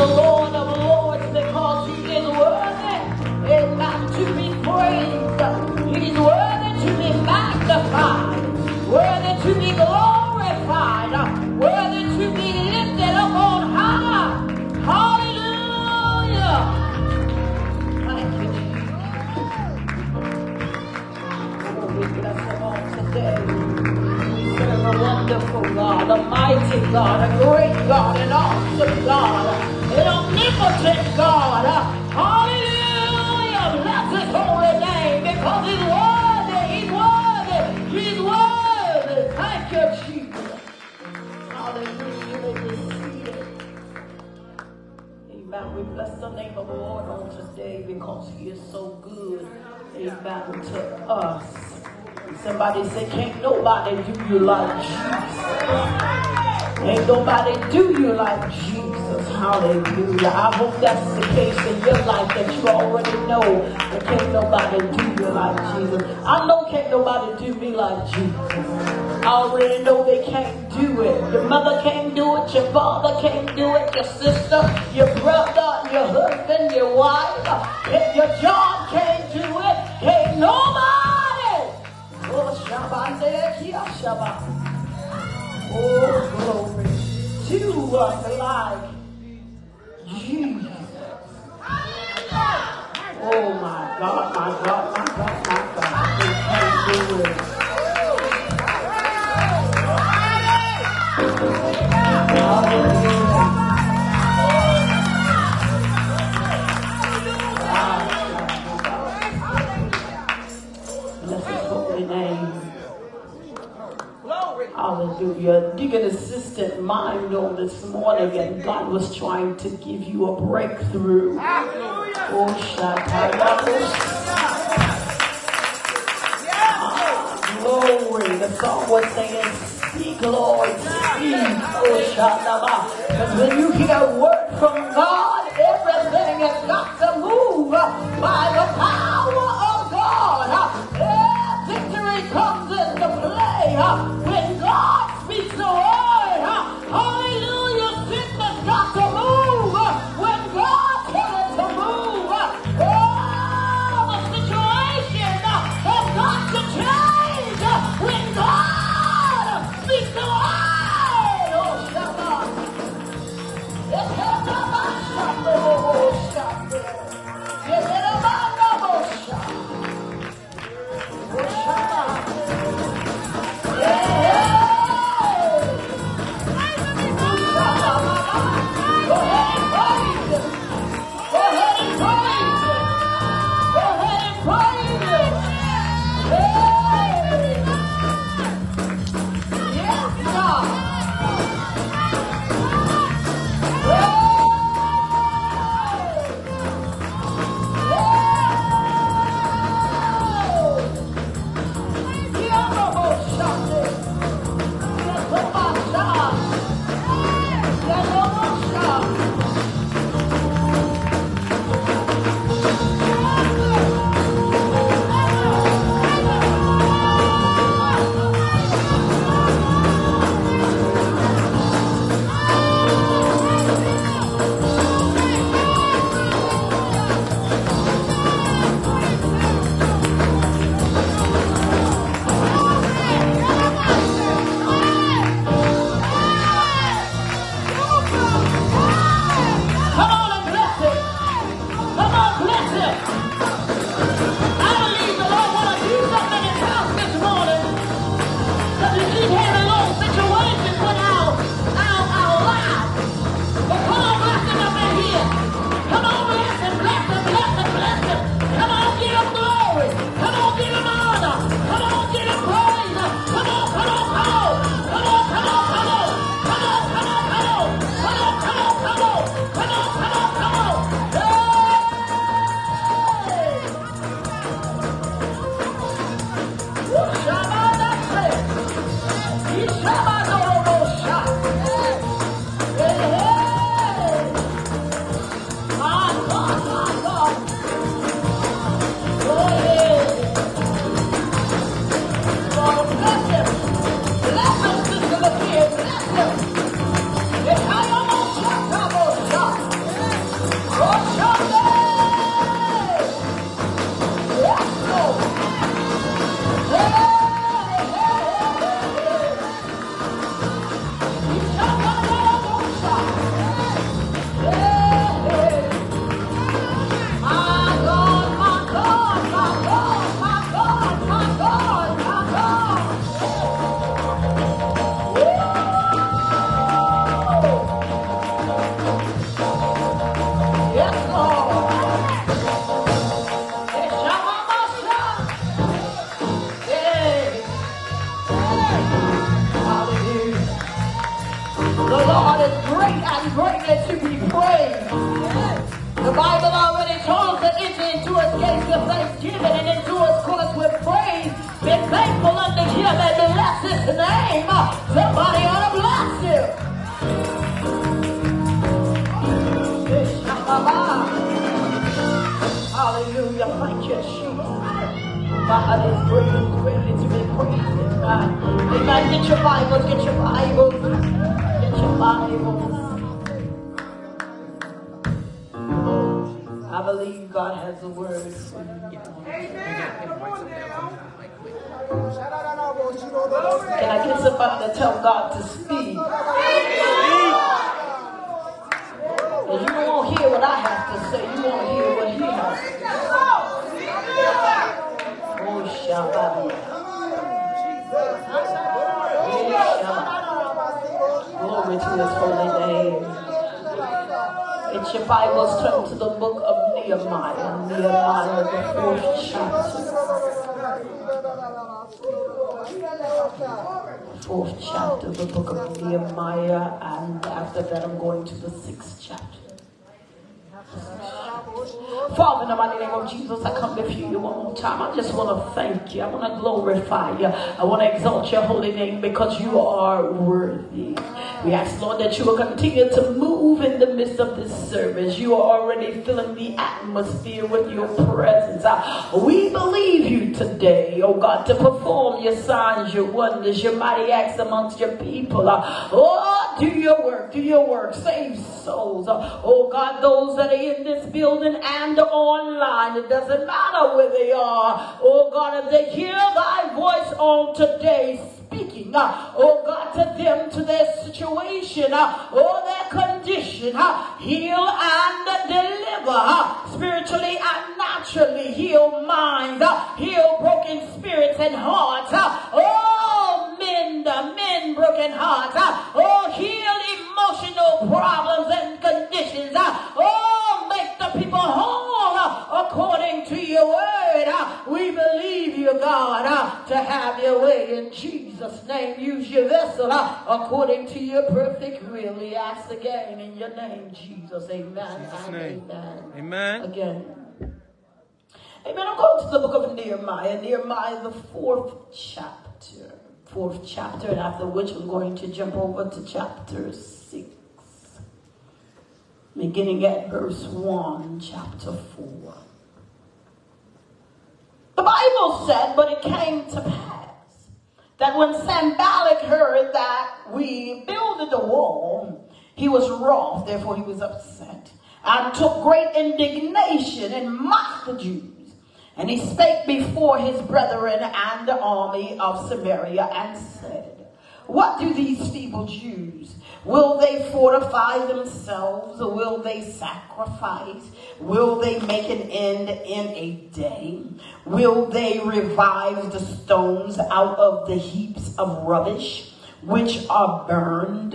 the Lord of Lords because he is worthy. Amen. To be praised. He's worthy to be magnified. Worthy to be glorified. Worthy to be lifted up on high. Hallelujah. Thank you, we bless him on today. We serve a wonderful God, a mighty God, a great God, an awesome God, God. Hallelujah! Bless his holy name because. Hallelujah. Amen. We bless the name of the Lord on today because he is so good. Amen. To us. Somebody say, can't nobody do you like Jesus. Ain't nobody do you like Jesus. Hallelujah. I hope that's the case in your life that you already know that can't nobody do you like Jesus. I know can't nobody do me like Jesus. I already know they can't do it. Your mother can't do it. Your father can't do it. Your sister, your brother, your husband, your wife. If your job can't do it, can't nobody. Oh, Shabbat, eh, Shabbat. Oh, glory to us like Jesus. Oh, my God, my God, my God, my God. We can't do it. Hallelujah. Hallelujah. Deacon assistant mind on this morning, and God was trying to give you a breakthrough. Oh, Shatayakos. Glory. The song was saying, Speak, Lord, speak. Oh, Shataba. Because when you hear a word from God, everything has got to move by the power of God. Yeah, victory comes into play Nehemiah. Nehemiah, the fourth chapter. Fourth chapter, the book of Nehemiah, and after that I'm going to the sixth chapter. Father, in the mighty name of Jesus, I come before you one more time. I just want to thank you. I want to glorify you. I want to exalt your holy name because you are worthy. We ask, Lord, that you will continue to move in the midst of this service. You are already filling the atmosphere with your presence. We believe you today, oh God, to perform your signs, your wonders, your mighty acts amongst your people. Uh, oh, do your work, do your work. Save souls. Uh, oh God, those that are in this building and online. It doesn't matter where they are. Oh God, if they hear thy voice on today, speaking, uh, oh God, to them, to their situation, uh, or their condition, uh, heal and deliver, spiritually and naturally, heal minds, heal broken spirits and hearts, oh, mend, men broken hearts, oh, heal emotional problems and conditions, oh, make the people whole uh, according to your word. Uh, we believe you, God, uh, to have your way in Jesus' name. Use your vessel according to your perfect will. We ask again in your name, Jesus. Amen. Jesus name. Amen. Amen. Again. Amen. I'm going to the book of Nehemiah. Nehemiah, the fourth chapter. Fourth chapter, and after which I'm going to jump over to chapter 6 beginning at verse 1, chapter 4. The Bible said, but it came to pass that when Sanballat heard that we builded the wall, he was wroth, therefore he was upset, and took great indignation and mocked the Jews. And he spake before his brethren and the army of Samaria and said, What do these feeble Jews? Will they fortify themselves? Will they sacrifice? Will they make an end in a day? Will they revive the stones out of the heaps of rubbish which are burned?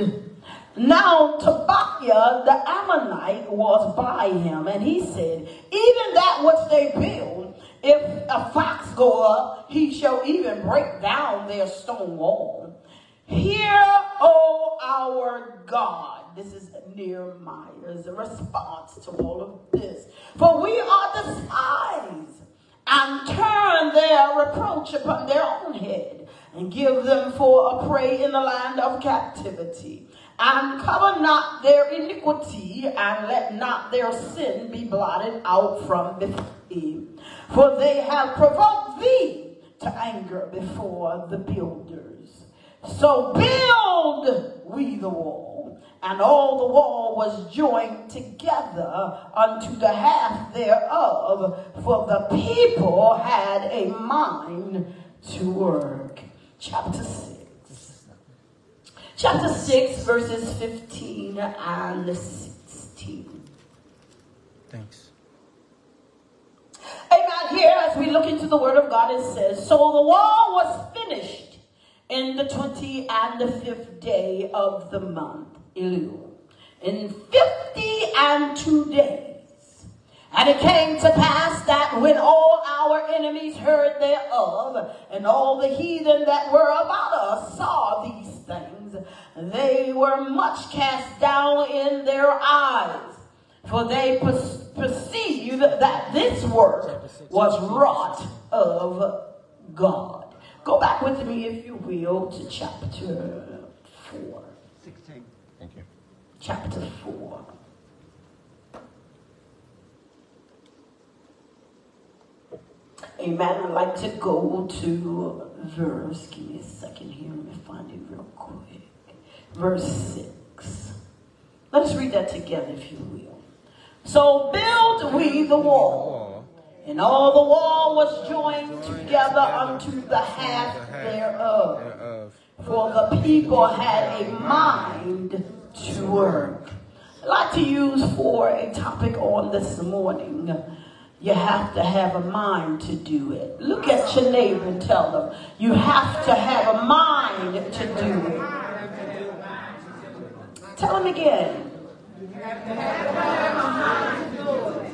Now Tobiah the Ammonite was by him, and he said, Even that which they build, if a fox go up, he shall even break down their stone wall. Hear, O our God. This is Nehemiah's response to all of this. For we are despised and turn their reproach upon their own head and give them for a prey in the land of captivity. And cover not their iniquity and let not their sin be blotted out from before thee. For they have provoked thee to anger before the builders. So build we the wall, and all the wall was joined together unto the half thereof, for the people had a mind to work. Chapter 6. Chapter 6, verses 15 and 16. Thanks. Amen. Here, as we look into the Word of God, it says, So the wall was finished in the 20 and the fifth day of the month, Elul, in 50 and two days. And it came to pass that when all our enemies heard thereof, and all the heathen that were about us saw these things, they were much cast down in their eyes. For they perceived that this work was wrought of God. Go back with me, if you will, to chapter 4. 16. Thank you. Chapter 4. Amen. I'd like to go to verse. Give me a second here. Let me find it real quick. Verse 6. Let us read that together, if you will. So build we the wall, and all the wall was joined together unto the half thereof. For the people had a mind to work. I'd like to use for a topic on this morning you have to have a mind to do it. Look at your neighbor and tell them, you have to have a mind to do it. Tell them again. You have to have a mind to do it.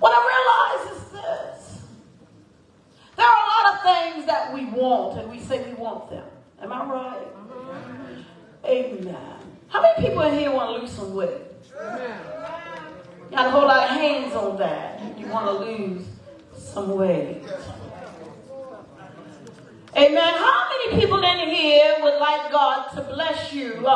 What I realize is this. There are a lot of things that we want and we say we want them. Am I right? Mm-hmm. Amen. How many people in here want to lose some weight? Got a whole lot of hands on that. You want to lose some weight. Amen. How many people in here would like God to bless you?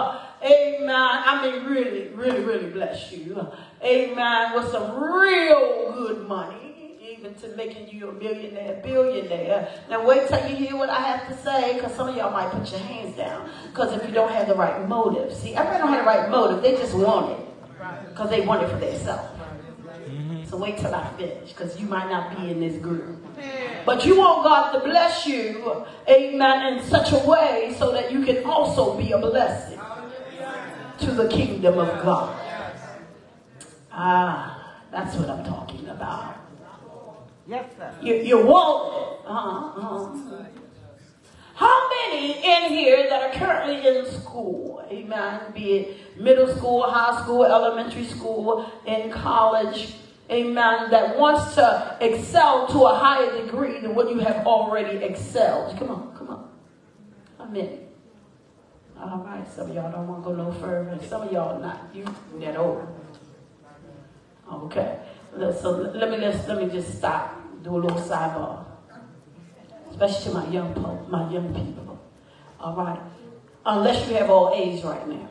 Amen. I mean, really, really, really bless you. Amen. With some real good money even to making you a millionaire, billionaire. Now wait till you hear what I have to say, because some of y'all might put your hands down. Because if you don't have the right motive. See, everybody don't have the right motive. They just want it. Because they want it for themselves. So wait till I finish, because you might not be in this group. But you want God to bless you, amen, in such a way so that you can also be a blessing to the kingdom of God. Ah, that's what I'm talking about. Yes, sir. You, you want it. Uh-huh, uh-huh. How many in here that are currently in school, amen, be it middle school, high school, elementary school, in college, amen, that wants to excel to a higher degree than what you have already excelled? Come on, come on. Many? All right, some of y'all don't want to go no further. Some of y'all not. You that old. Okay. So let me just let me just stop, do a little sidebar, especially to my young my young people. All right, unless you have all A's right now.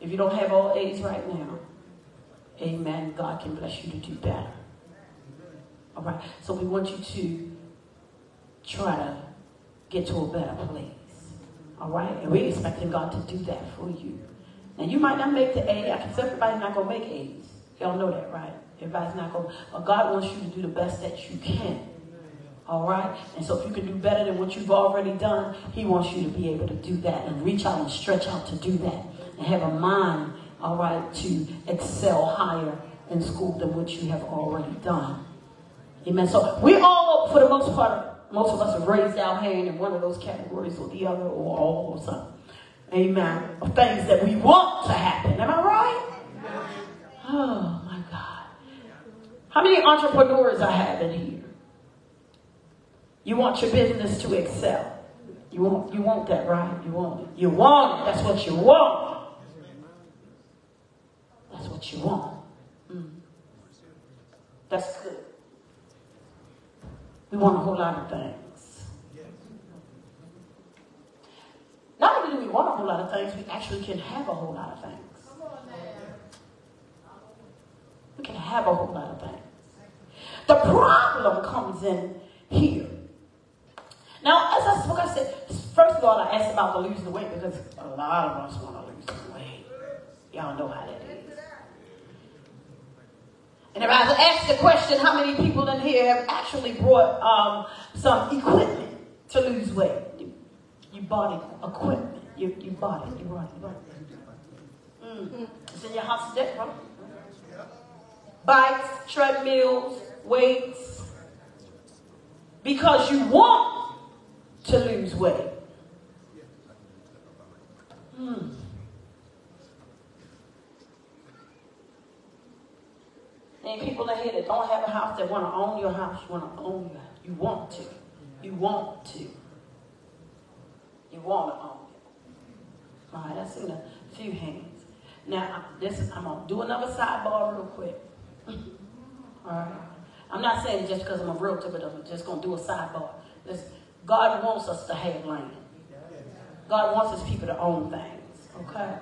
If you don't have all A's right now, Amen. God can bless you to do better. All right. So we want you to try to get to a better place. All right. And we're expecting God to do that for you. Now you might not make the A. I can tell everybody's not gonna make A's. Y'all know that, right? Everybody's not gonna. but God wants you to do the best that you can. All right? And so if you can do better than what you've already done, He wants you to be able to do that and reach out and stretch out to do that and have a mind, all right, to excel higher in school than what you have already done. Amen. So we all, for the most part, most of us have raised our hand in one of those categories or the other or all or something. Amen. Of things that we want to happen. Am I right? Oh. My God. How many entrepreneurs I have in here? You want your business to excel. You want, you want that, right? You want it. You want it. That's what you want. You want. Mm. That's good. We want a whole lot of things. Not only do we want a whole lot of things, we actually can have a whole lot of things. We can have a whole lot of things. The problem comes in here. Now, as I, like I said, first of all, I asked about the losing the weight because a lot of us want to lose weight. Y'all know how that is. And if I ask the question, how many people in here have actually brought um, some equipment to lose weight? You, you bought it, equipment. You, you bought it. You bought it. You bought it. Mm-hmm. It's in your house today, right? Bikes, treadmills, weights because you want to lose weight. Hmm. And people in here that don't have a house that want to own your house, you want to own your You want to. You want to. You want to own it. All right, I seen a few hands. Now, this is, I'm gonna do another sidebar real quick. All right. I'm not saying just because I'm a realtor, but I'm just gonna do a sidebar. Listen, God wants us to have land. God wants his people to own things. Okay?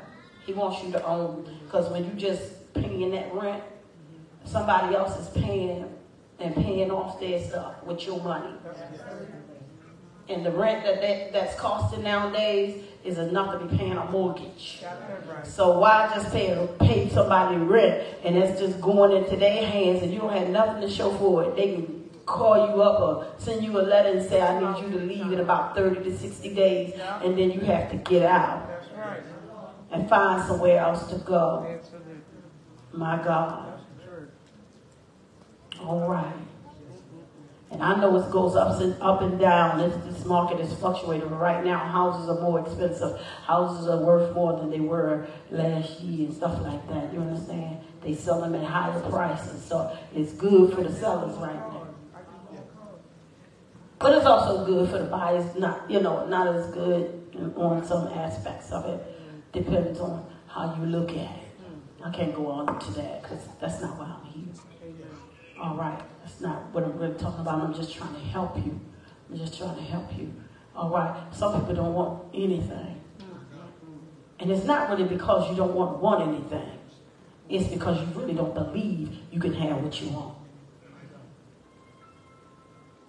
He wants you to own because when you just paying that rent, somebody else is paying and paying off their stuff with your money. And the rent that, that that's costing nowadays is enough to be paying a mortgage. So why just pay pay somebody rent and it's just going into their hands and you don't have nothing to show for it? They can call you up or send you a letter and say, I need you to leave in about 30 to 60 days, and then you have to get out and find somewhere else to go. My God. All right. And I know it goes up and up and down. This, this market is fluctuating. Right now, houses are more expensive. Houses are worth more than they were last year and stuff like that. You understand? They sell them at higher prices. So it's good for the sellers right now. But it's also good for the buyers. Not, you know, not as good on some aspects of it. Depends on how you look at it. I can't go on to that because that's not why I'm here. All right. That's not what I'm really talking about. I'm just trying to help you. I'm just trying to help you. All right. Some people don't want anything. And it's not really because you don't want want anything. It's because you really don't believe you can have what you want.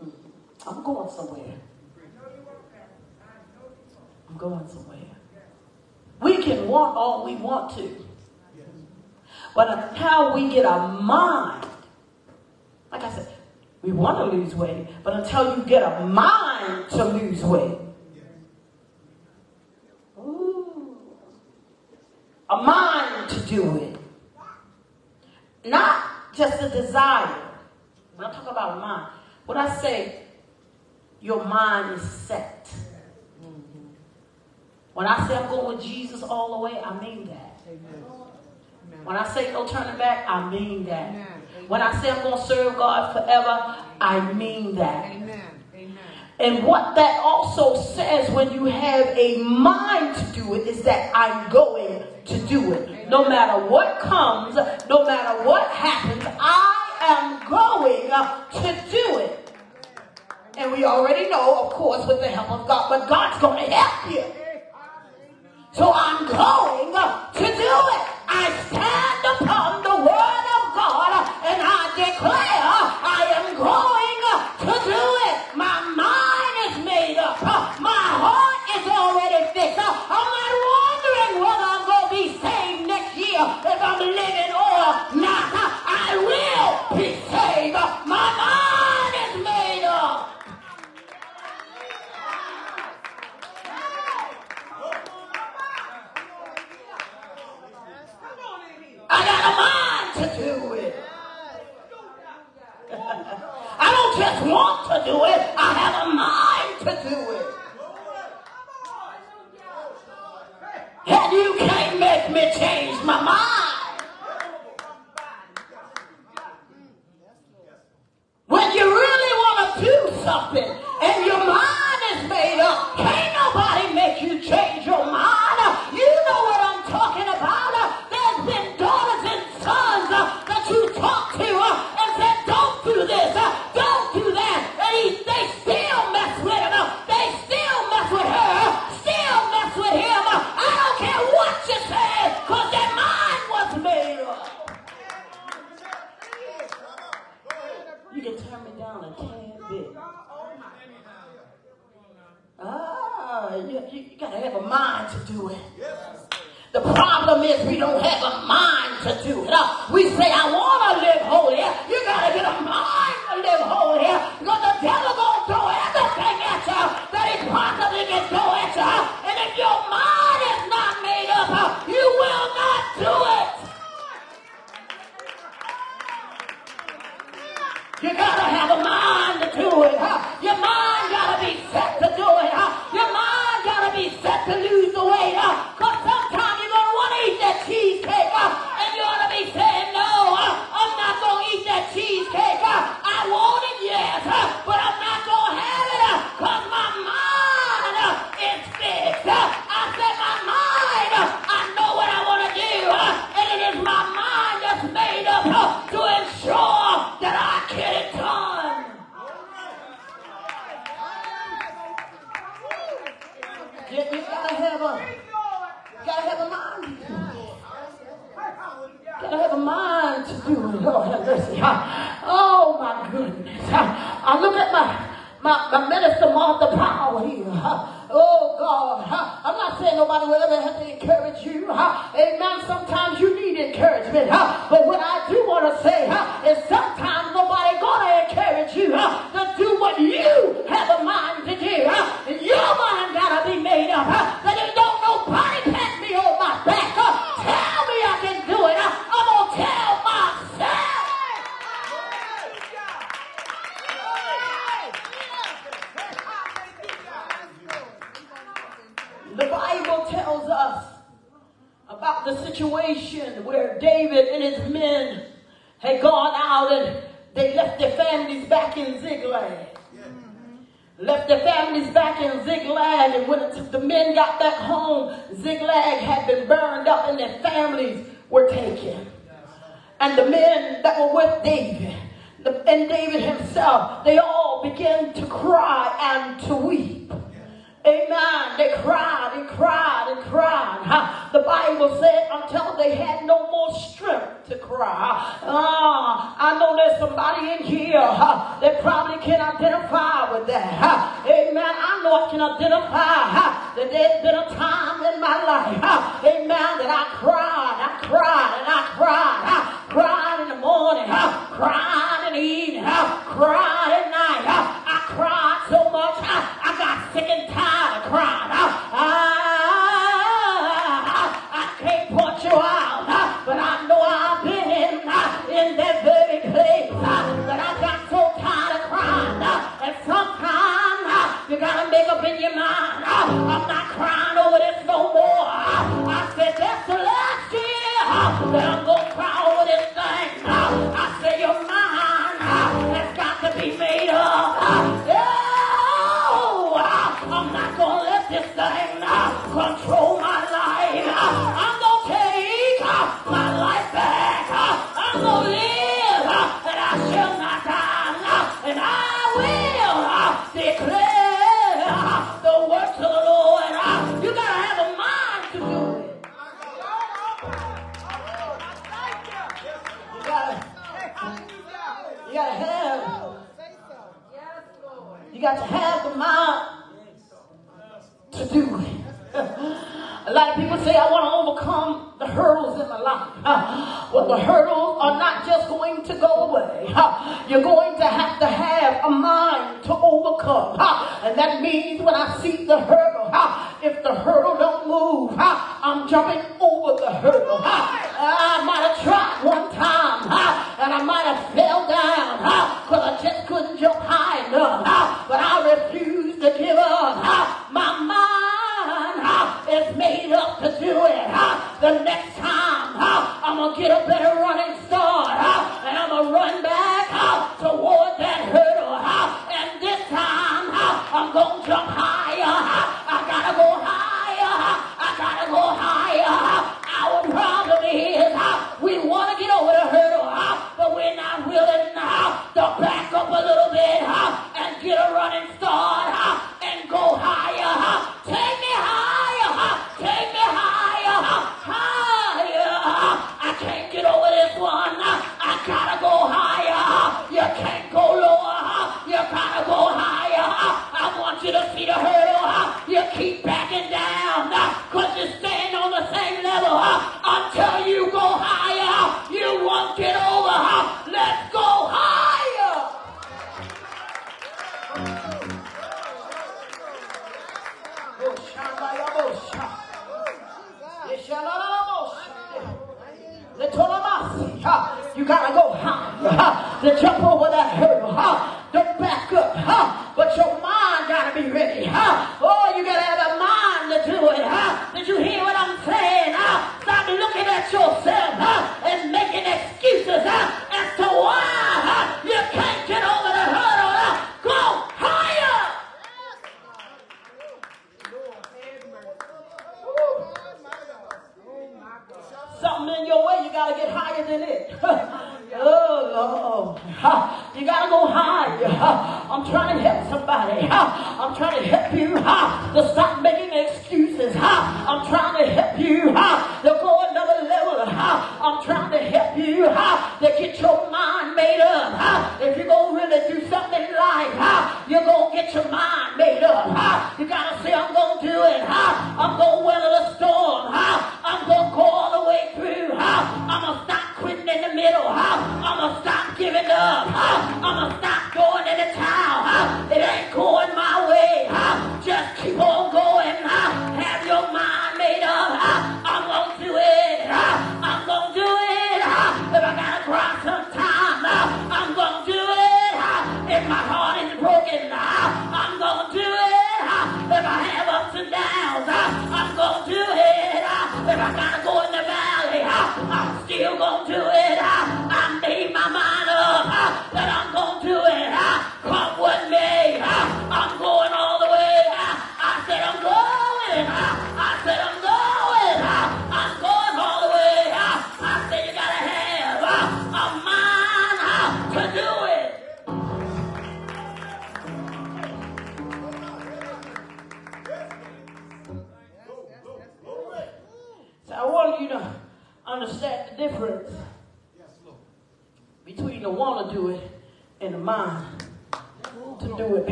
Mm. I'm going somewhere. I'm going somewhere. We can want all we want to. But how we get a mind, like I said, we want to lose weight, but until you get a mind to lose weight, ooh, a mind to do it, not just a desire. When I talk about mind, when I say your mind is set. When I say I'm going with Jesus all the way, I mean that. Amen. When I say no turning back, I mean that. Amen. When I say I'm going to serve God forever, I mean that. Amen. And what that also says when you have a mind to do it is that I'm going to do it. No matter what comes, no matter what happens, I am going to do it. And we already know, of course, with the help of God, but God's going to help you. So I'm going to do it. I stand upon the word of God and I declare I am going to do it. My mind is made up. My heart is already fixed. I'm not wondering whether I'm going to be saved next year if I'm living or not. I will be saved. My mind is made up. I got a mind to do it. I don't just want to do it, I have a mind to do it. And you can't make me change my mind. When you really want to do something and your mind is made up, can't nobody make you change your mind. You know what I'm talking about. There's been daughters and sons that you talk to and said, don't do this, don't do that. And he, they still mess with him. They still mess with her, still mess with him. I don't care what you say, because their mind was made up. You can turn me down a tad bit. Ah, you, you, you gotta have a mind to do it. The problem is we don't have a mind to do it. We say, I want to live holy. You got to get a mind to live holy. Because the devil going to throw everything at you that he possibly can throw at you. And if your mind is not made up, you will not do it. You gotta have a mind to do it. Your mind gotta be set to do it. Your mind gotta be set to lose but I'm not going to have it my mind is. I said my mind, I know what I want to do, and it is my mind that's made up to ensure that I get it done. my, my minister Martha Powell here. Oh God, I'm not saying nobody will ever have to encourage you. Amen. Sometimes you need encouragement.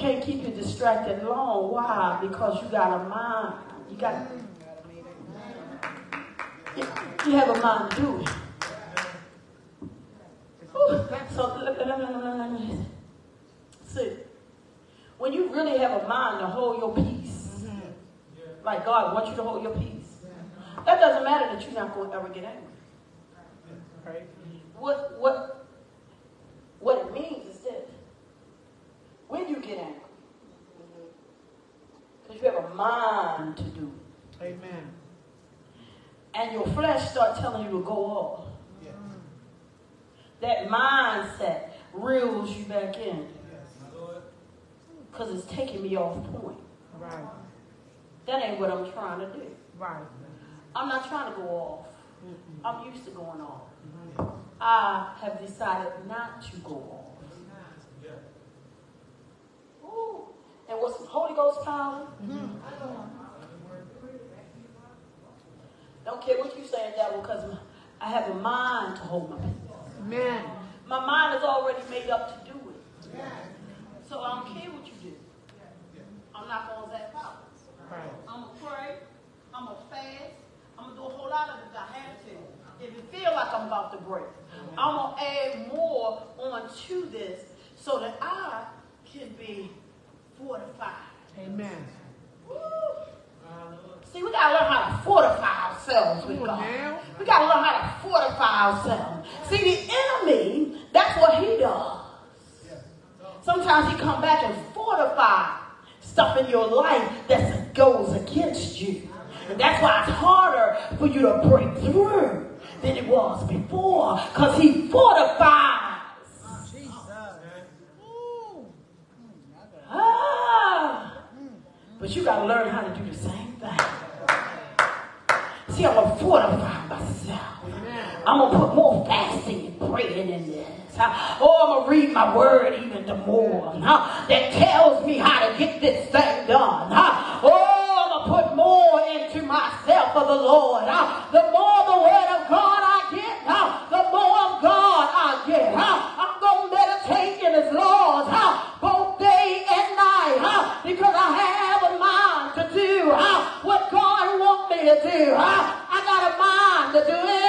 Can't keep you distracted long. Why? Because you got a mind. You got, you, you have a mind to do it. So, let- let- see, when you really have a mind to hold your peace, like God wants you to hold your peace, that doesn't matter that you're not going to ever get angry. What what what it means when you get angry, because you have a mind to do it, Amen. and your flesh start telling you to go off. That mindset reels you back in because it's taking me off point. Right. That ain't what I'm trying to do. Right. I'm not trying to go off. I'm used to going off. Mm-hmm. I have decided not to go off. And with some Holy Ghost power, don't care what you say, devil, because I have a mind to hold my peace. Amen. My mind is already made up to do it. So I don't care what you do. I'm not going to zap out. Right. I'm gonna pray. I'm gonna fast. I'm gonna do a whole lot of it if I have to. If it feel like I'm about to break, I'm gonna add more onto this so that I can be fortified. Amen. Woo. See, we gotta learn how to fortify ourselves with God. We gotta learn how to fortify ourselves. See, the enemy, that's what he does. Sometimes he come back and fortify stuff in your life that goes against you. And that's why it's harder for you to break through than it was before. Because he fortifies. But you got to learn how to do the same thing. See, I'm going to fortify myself. I'm going to put more fasting and praying in this. Oh, I'm going to read my word even the more. Huh? That tells me how to get this thing done. Huh? Oh, I'm going to put more into myself for the Lord. Huh? The more the word of God I get, huh? to do. Huh? I got a mind to do it.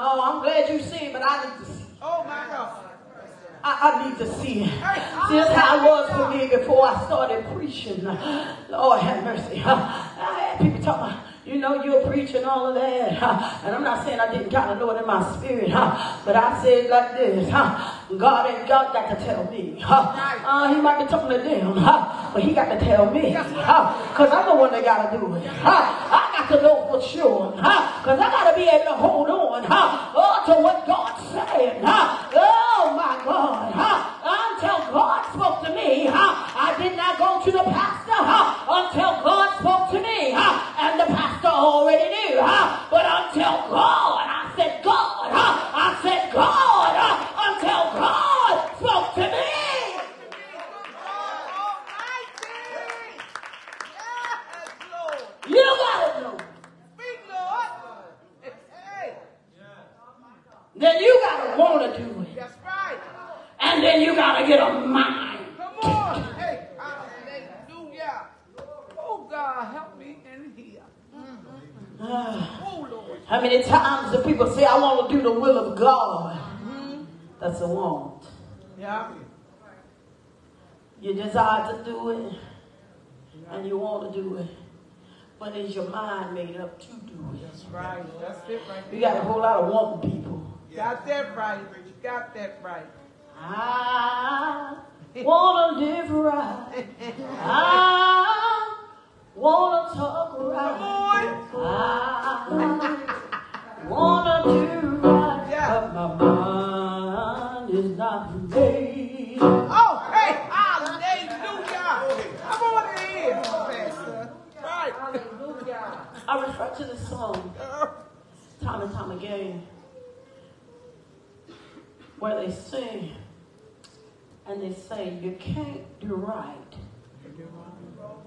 oh, I'm glad you see it, but I need to see. Oh my God. I, I, need to see it. Just how it was for me before I started preaching. Lord have mercy. I had people talking. about, you know, you're preaching all of that. And I'm not saying I didn't kind of know it in my spirit, but I said like this. God ain't God got to tell me. Uh, he might be talking to them, but he got to tell me. Because I'm the one that got to do it to know for sure, huh? Because I got to be able to hold on, huh? Oh, to what God's saying, huh? Oh, my God, huh? Until God spoke to me, huh? I did not go to the pastor, huh? Until God spoke to me, huh? And the pastor already knew, huh? But until God, I said, God, huh? I said, God. Then you got to want to do it. That's right. And then you got to get a mind. Come on. Hey, hallelujah. Oh, God, help me in here. Uh, oh, Lord. How many times do people say, I want to do the will of God? Mm-hmm. That's a want. Yeah. You desire to do it, and you want to do it. But is your mind made up to do it? That's right. That's it right there. You got a whole lot of wanting people. Got that right. You got that right. I want to live right. I want to talk right. I want to do right. Yeah. But my mind is not made. Oh, hey, hallelujah. Come on in, Pastor. Right. Hallelujah. I refer to this song uh-huh. time and time again where they sing and they say, You can't do right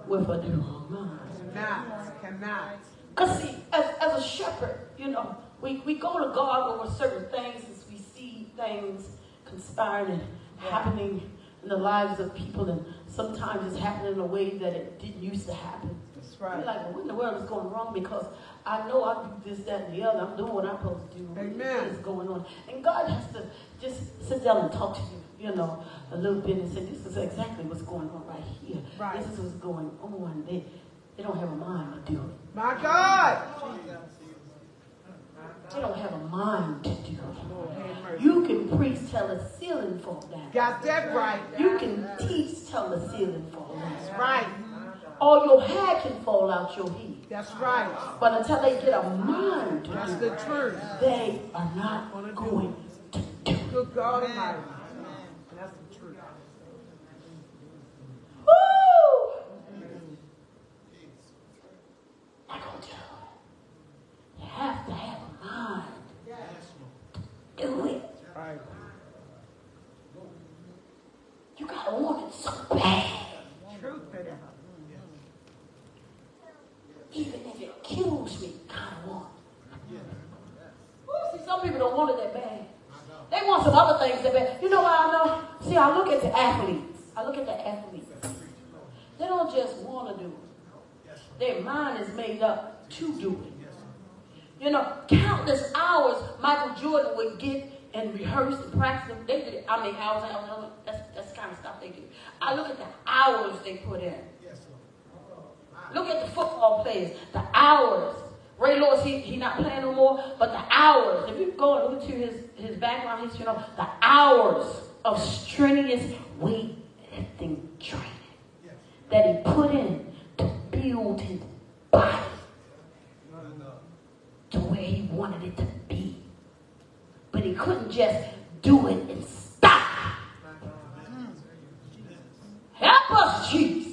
with a do wrong mind. Cannot, cannot. Because, see, as, as a shepherd, you know, we, we go to God over certain things as we see things conspiring and happening in the lives of people, and sometimes it's happening in a way that it didn't used to happen. That's right. like, what in the world is going wrong? Because I know I do this, that, and the other. I'm doing what I'm supposed to do. Amen. What is going on? And God has to just sit down and talk to you, you know, a little bit and say, this is exactly what's going on right here. Right. This is what's going on. They, they don't have a mind to do it. My God. They don't have a mind to do it. You can preach till the ceiling fall down. Got that right. You can teach till the ceiling fall down. That's right. Or your hair can fall out your head. That's right. But until they get a mind That's the truth. they are not going to do it. Good God Almighty. That's the truth. Woo! Not gonna do it. You have to have a mind. to Do it. Right. You gotta want it so bad. Truth. Even if it kills me, I want it. Woo, See, some people don't want it that bad. They want some other things that bad. You know why I know? See, I look at the athletes. I look at the athletes. They don't just want to do it. Their mind is made up to do it. You know, countless hours Michael Jordan would get and rehearse and practice. They did, I mean, hours, hours, hours. That's, that's the kind of stuff they do. I look at the hours they put in. Look at the football players, the hours. Ray Lewis, he, he not playing no more, but the hours. If you go and look to his, his background history, you know, the hours of strenuous weightlifting training that he put in to build his body to where he wanted it to be. But he couldn't just do it and stop. Help us, Jesus.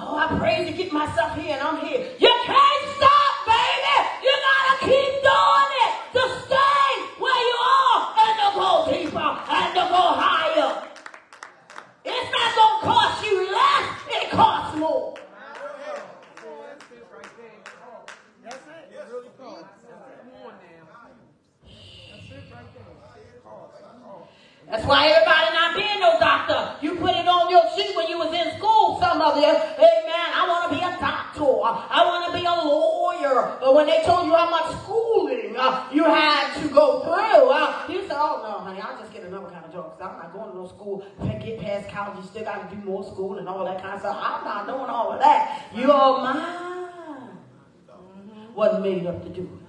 Oh, I pray to get myself here and I'm here. You can't stop, baby. You gotta keep doing it to stay where you are and to go deeper and to go higher. It's not gonna cost you less, it costs more. That's why everybody not being no doctor. You put it on your sheet when you was in school, some of man, I want to be a doctor. I want to be a lawyer. But when they told you how much schooling uh, you had to go through, uh, you said, oh no, honey, I'll just get another kind of job. Because I'm not going to no school. Get past college, you still got to do more school and all that kind of stuff. I'm not doing all of that. Your mind wasn't made up to do it.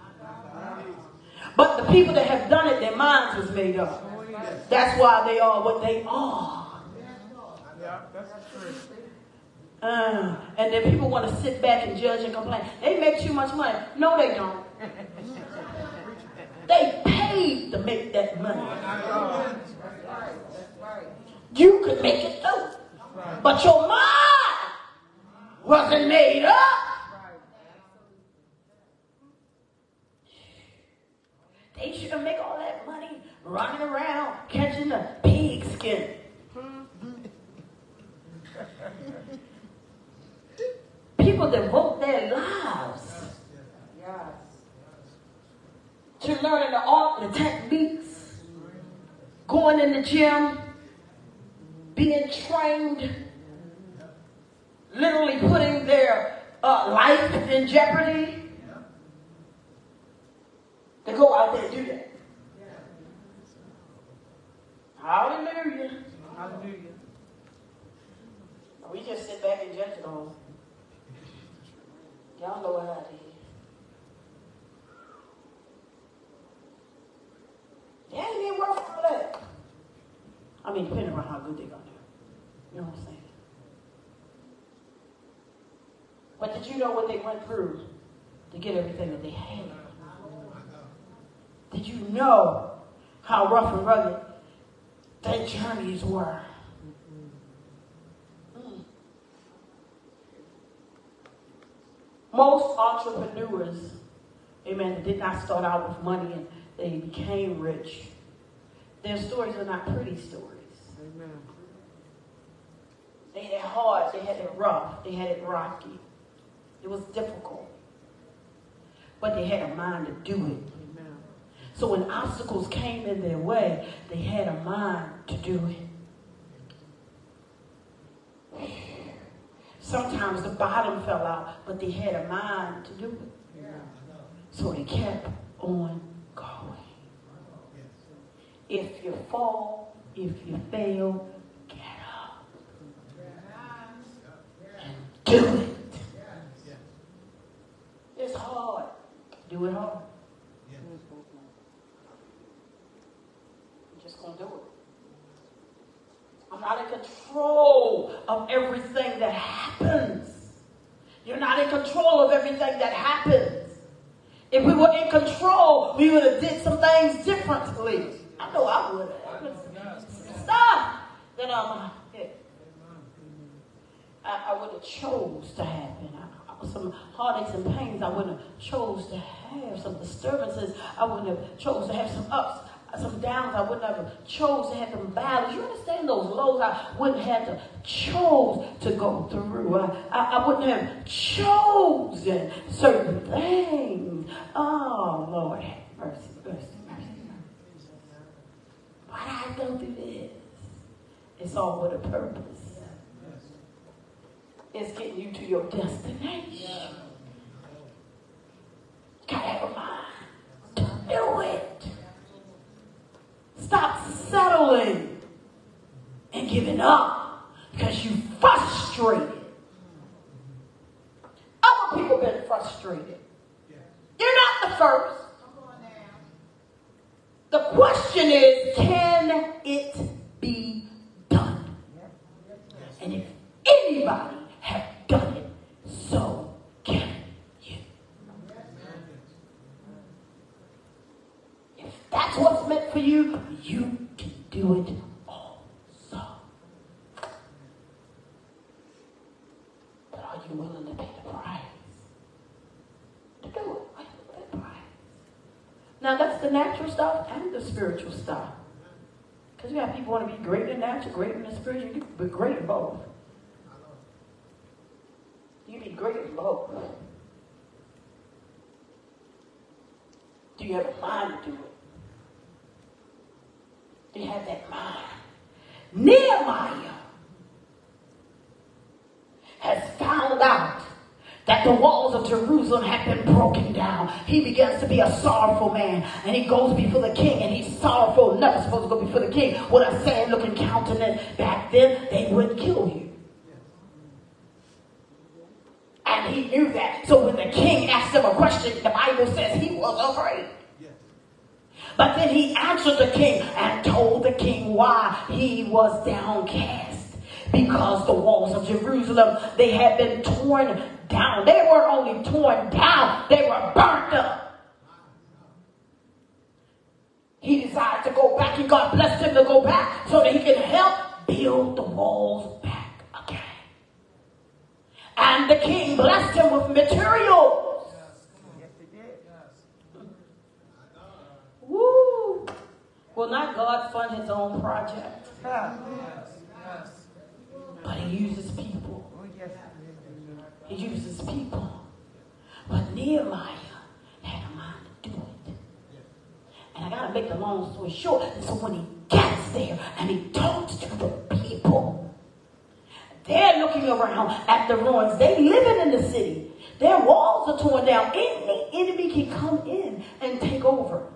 But the people that have done it, their minds was made up. That's why they are what they are. Yeah, that's truth. Uh, and then people want to sit back and judge and complain. They make too much money. No, they don't. They paid to make that money. You could make it too. But your mind wasn't made up. They shouldn't make all that money running around catching the pig skin. People devote their lives to learning the art, the techniques going in the gym, being trained, literally putting their uh, life in jeopardy to go out there and do that. Hallelujah. Hallelujah. We just sit back and judge it all. Y'all know what I did. They ain't even worth all that. I mean, depending on how good they're gonna do. You know what I'm saying? But did you know what they went through to get everything that they had? Did you know how rough and rugged their journeys were? Mm. Most entrepreneurs, amen, did not start out with money and they became rich. Their stories are not pretty stories. Amen. They had it hard, they had it rough, they had it rocky. It was difficult. But they had a mind to do it. Amen. So when obstacles came in their way, they had a mind to do it. Sometimes the bottom fell out, but they had a mind to do it. So they kept on going. If you fall, if you fail, get up. And do it. It's hard. Do it hard. I'm just going to do it. I'm not in control of everything that happens. You're not in control of everything that happens. If we were in control, we would have did some things differently. I know I would have. Stuff that um, I, I would have chose to happen. I, some heartaches and pains I wouldn't have chose to have. Some disturbances I wouldn't have chose to have. Some ups some downs I wouldn't have chose to have them valleys. You understand those lows I wouldn't have to chose to go through. I, I, I wouldn't have chosen certain things. Oh Lord, have mercy, mercy, mercy, mercy. Why did I go through this? It's all with a purpose. It's getting you to your destination. Gotta have a mind to do it. Stop settling and giving up because you frustrated. Other people been frustrated. You're not the first. The question is, can it be done? And if anybody have done it, so can you. If that's what's meant for you, you can do it also. But are you willing to pay the price? To do it, are you pay the price? Now that's the natural stuff and the spiritual stuff. Because you have people want to be great in the natural, great in the spiritual, be great in both. You be great in both. Do you have a mind to do it? You have that mind? Nehemiah has found out that the walls of Jerusalem have been broken down. He begins to be a sorrowful man. And he goes before the king and he's sorrowful, never supposed to go before the king with a sad looking countenance. Back then, they would kill you. And he knew that. So when the king asked him a question, the Bible says he was afraid. But then he answered the king and told the king why he was downcast. Because the walls of Jerusalem, they had been torn down. They weren't only torn down, they were burnt up. He decided to go back, and God blessed him to go back so that he can help build the walls back again. And the king blessed him with materials. Yes, it did. Woo! Will not God fund his own project? Ah. But he uses people. Oh, yes. He uses people. But Nehemiah had a mind to do it. And I gotta make the long story short. And so when he gets sits there and he talks to the people. They're looking around at the ruins. They living in the city. Their walls are torn down. Any enemy can come in and take over.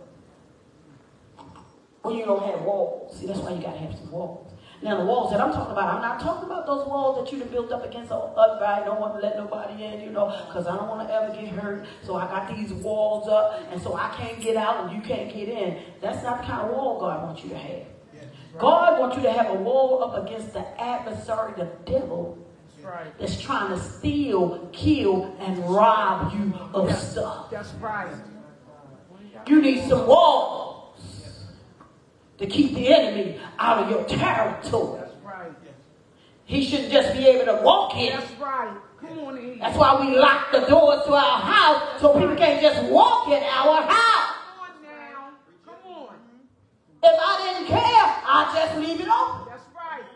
When you don't have walls. See, that's why you got to have some walls. Now, the walls that I'm talking about, I'm not talking about those walls that you've built up against us, right? Don't want to let nobody in, you know, because I don't want to ever get hurt. So I got these walls up, and so I can't get out and you can't get in. That's not the kind of wall God wants you to have. God wants you to have a wall up against the adversary, the devil, right. that's trying to steal, kill, and rob you of That's, stuff. that's right. You need some walls to keep the enemy out of your territory. That's right. He shouldn't just be able to walk in. That's right. Come on in. That's why we lock the doors to our house so people can't just walk in our house. Come on now. Come on. If I didn't care, I'd just leave it open.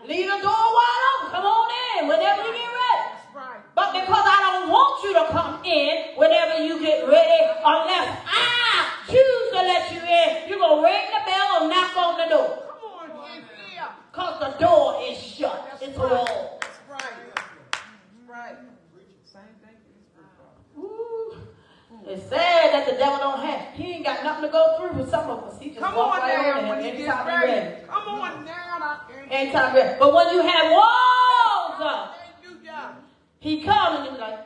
That's right. Leave the door wide open. Come on in whenever you get ready. That's right. But because I don't want you to come in whenever you get ready, unless I choose to let you in, you're going to ring the bell or knock on the door. Come on. Because the door is shut. That's It's a right. wall. That's right. That's right. Same thing for this group. Ooh. It's sad that the devil don't have. He ain't got nothing to go through with some of us. He just Come on right over when there you anytime get ready. ready. Come on can't. Anytime ready. But when you have walls up, he comes and you be like,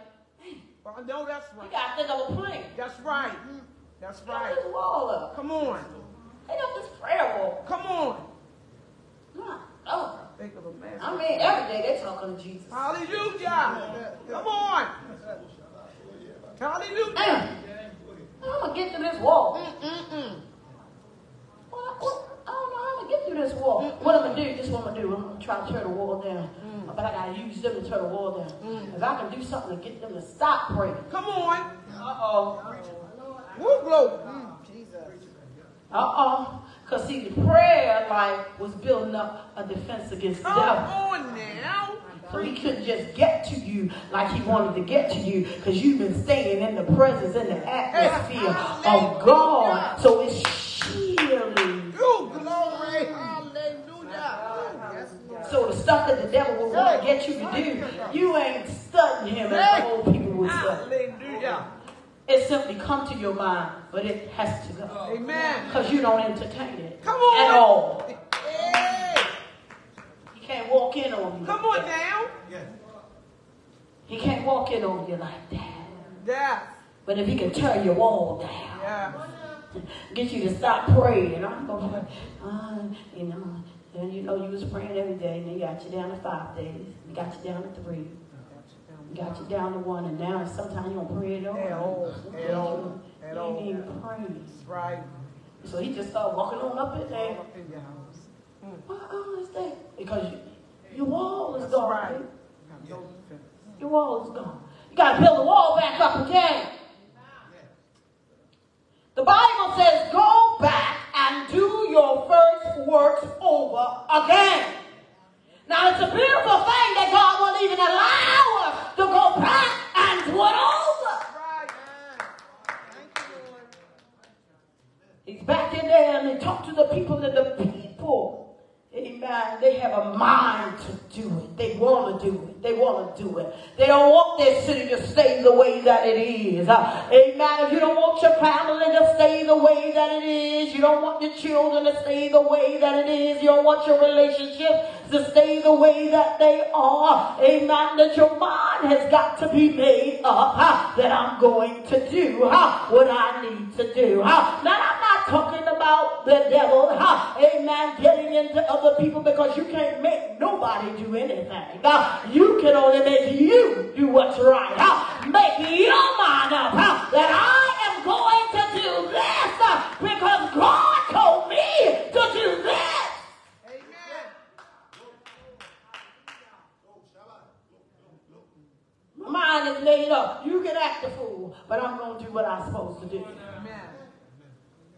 I know that's you gotta think of a plan. That's right. Mm, that's Put right. this wall up. Come on. Ain't up this prayer wall. Come on. Nah, no. Think of a man. I mean, every day they talking to Jesus. Hallelujah. Come on. Hallelujah. Damn. I'm gonna get through this wall. Mm-mm-mm. What, what, I don't know how I'm gonna get through this wall. What I'm gonna do, this is what I'm gonna do. I'm gonna try to tear the wall down. But I gotta use them to tear the wall down. If I can do something to get them to stop praying. Come on. Uh-oh. Woo, glory. Uh-oh. Because see, the prayer life was building up a defense against the Come devil. on now. So he couldn't just get to you like he wanted to get to you because you've been staying in the presence, in the atmosphere of God. So it's shielding. You glory. Hallelujah. Yes, Lord. So the stuff that the devil would want to get you to do, you ain't studying him as the old people would study. It simply come to your mind, but it has to go. Amen. Because you don't entertain it Come on. at all. Hey. He can't walk in on you. Come on now. He can't walk in on you like that. Yeah. But if he can tear your wall down, Yeah. get you to stop praying. I'm gonna pray. Uh, you know, and you know you was praying every day, and they got you down to five days. They got you down to three. Got you down to one, and now sometimes you don't pray at all. At all. At all. At You all. ain't even praying. Right. So he just started walking on up in there. Up in your house. Uh-uh, it's there. Because you, your wall is That's gone. right. baby. Got no defense. Your wall is gone. You got to build the wall back up again. The Bible says, go back and do your first works over again. Now, it's a beautiful thing that God won't even allow us to go back and do it over. Right. Thank you, Lord. He's back in there and they talk to the people, and the people, amen, they have a mind to do it. They want to do it. They want to do it. They don't want their city to stay the way that it is. Amen. If you don't want your family to stay the way that it is, you don't want your children to stay the way that it is, you don't want your relationships to stay the way that they are, amen, that your mind has got to be made up that I'm going to do what I need to do. Now, I'm not talking about the devil, amen, getting into other people because you can't make nobody do anything. Now, you can only make you do what's right. Huh. Make your mind up huh, that I am going to do this because God told me to do this. Amen. My mind is made up. You can act a fool, but I'm going to do what I'm supposed to do.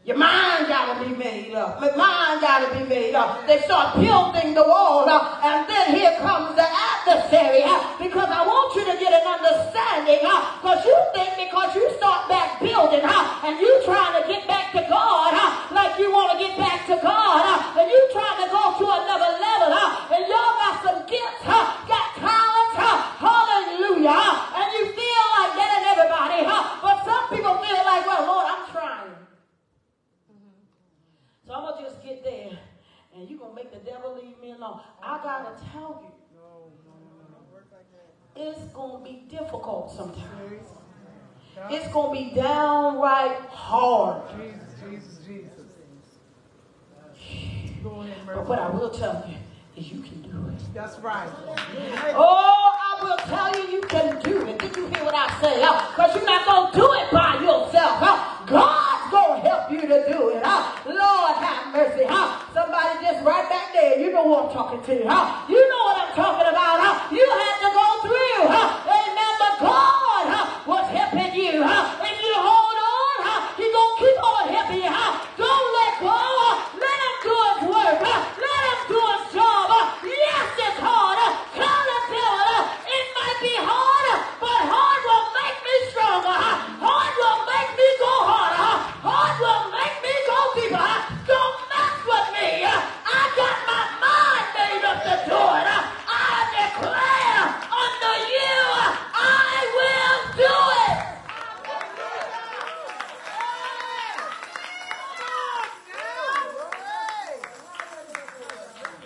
Your mind gotta be made up. Your mind gotta be made up. They start building the wall up, and then here comes the adversary. Because I want you to get an understanding. Because you think because you start back building, and you trying to get back to God, like you want to get back to God, and you trying to go to another level, and y'all got some gifts, got talents, hallelujah, and you feel like getting everybody. But some people feel like, well, Lord. So I'm gonna just get there, and you're gonna make the devil leave me alone. I gotta tell you, it's gonna be difficult sometimes. It's gonna be downright hard. Jesus, Jesus, Jesus. But what I will tell you you can do it. That's right. Oh, I will tell you, you can do it. Did you hear what I say? Because uh, you're not going to do it by yourself. Huh? God's going to help you to do it. Huh? Lord have mercy. Huh? Somebody just right back there. You know who I'm talking to. Huh? You know what I'm talking about. Huh? You had to go through. Huh? Amen. But God huh, was helping you. Uh, Huh? If you hold on, huh, He's going to keep on helping you. Huh? Don't let go. Huh? Let Him do His work. Huh? Let Him do His job. Huh? Yes, it's hard. Huh? Tell the devil huh? it might be hard, huh? but hard will make me stronger. Huh? Hard will make me go harder. Huh? Hard will make me go deeper. Huh? Don't mess with me. Huh? I got my mind made up to do it. Huh? I declare unto you, I will do it.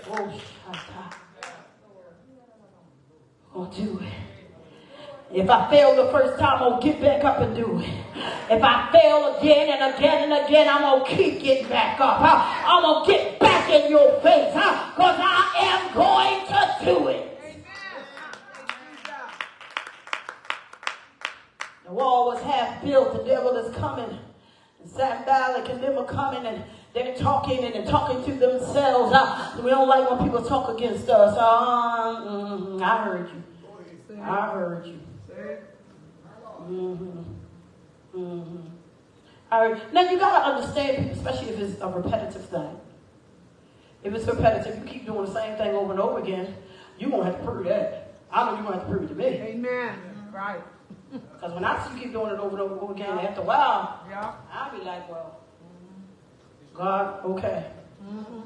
Oh, shut up. I'll do it. If I fail the first time, I'll get back up and do it. If I fail again and again and again, I'm going to keep getting back up. I'm going to get back in your face because I am going to do it. The wall was half built. The devil is coming. And Sanballat and them are coming and they're talking and they're talking to themselves. Uh, we don't like when people talk against us. Mm, I heard you. I heard you. Mm-hmm. Mm-hmm. All right. Now you gotta understand, especially if it's a repetitive thing. If it's repetitive, you keep doing the same thing over and over again, you're gonna have to prove that. I know you're gonna have to prove it to me. Amen. Right. Because when I see you keep doing it over and over and over again, after a while, Yeah. I'll be like, well, God, okay.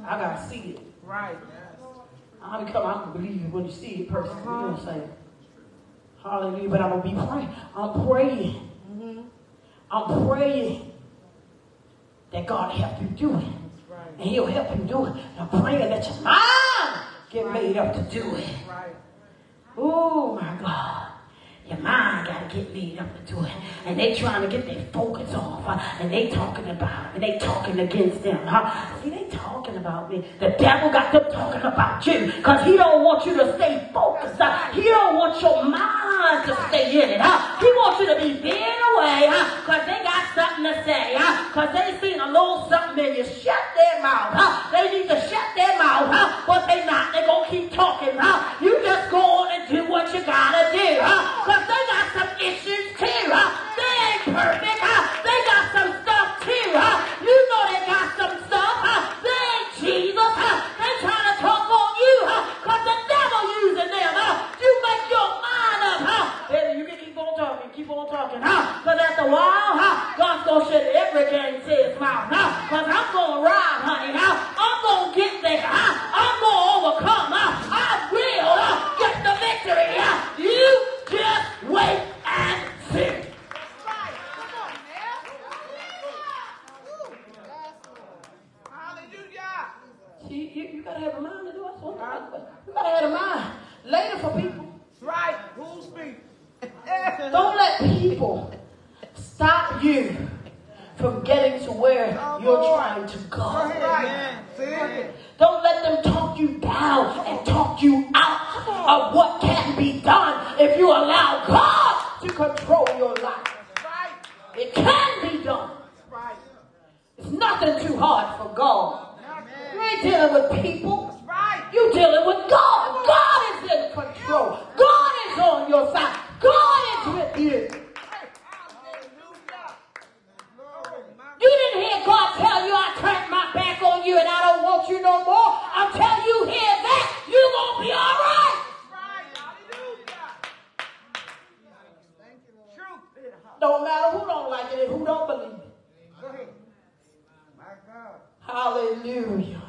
I gotta see it. Right. Yes. I become, I can believe it when you see it personally. You know what I'm saying? Hallelujah. But I'm gonna be praying. I'm praying. Mm-hmm. I'm praying that God help you do it. Right. And He'll help you do it. And I'm praying that your mind get made up to do it. Right. Oh my God. Your mind got to get made up to it. And they trying to get their focus off. huh? And they talking about and they talking against them. Huh? See, they talking about me. The devil got them talking about you. Because he don't want you to stay focused. huh? He don't want your mind to stay in it. Huh? He wants you to be veering away. Because they got something to say. Because they seen a little something in you. Shut their mouth. Huh? They need to shut their mouth. Huh? But they not. They going to keep talking. Huh? You just go on and do what you got to do. They got some issues too. They ain't perfect. They got some stuff too. You know they got some stuff. They ain't Jesus. They trying to talk on you. Because the devil using them. You make your mind up. Baby, you can keep on talking. Keep on talking. Because after a while? God's going to shut every game to his mouth. Because I'm going to ride, honey. I'm going to get there. I'm going to overcome. I will get the victory. You just wait and see. Right. Come on now. Hallelujah. See, you, you gotta have a mind to do it. You gotta have a mind. Later for people. Right. Who's speaking? Don't let people stop you from getting to where you're trying to go. Right. See? Don't let them talk you down and talk you out of what can be done if you allow God to control your life. It can be done. It's nothing too hard for God. You ain't dealing with people. Right. You dealing with God. God is in control. God is on your side. God is with you. Hallelujah. Glory. My You didn't hear God tell you I turned my back on you and I don't want you no more. Until you hear that, you gonna be all right. right. Hallelujah. Truth. Don't matter who don't like it and who don't believe it. Go ahead. My God. Hallelujah.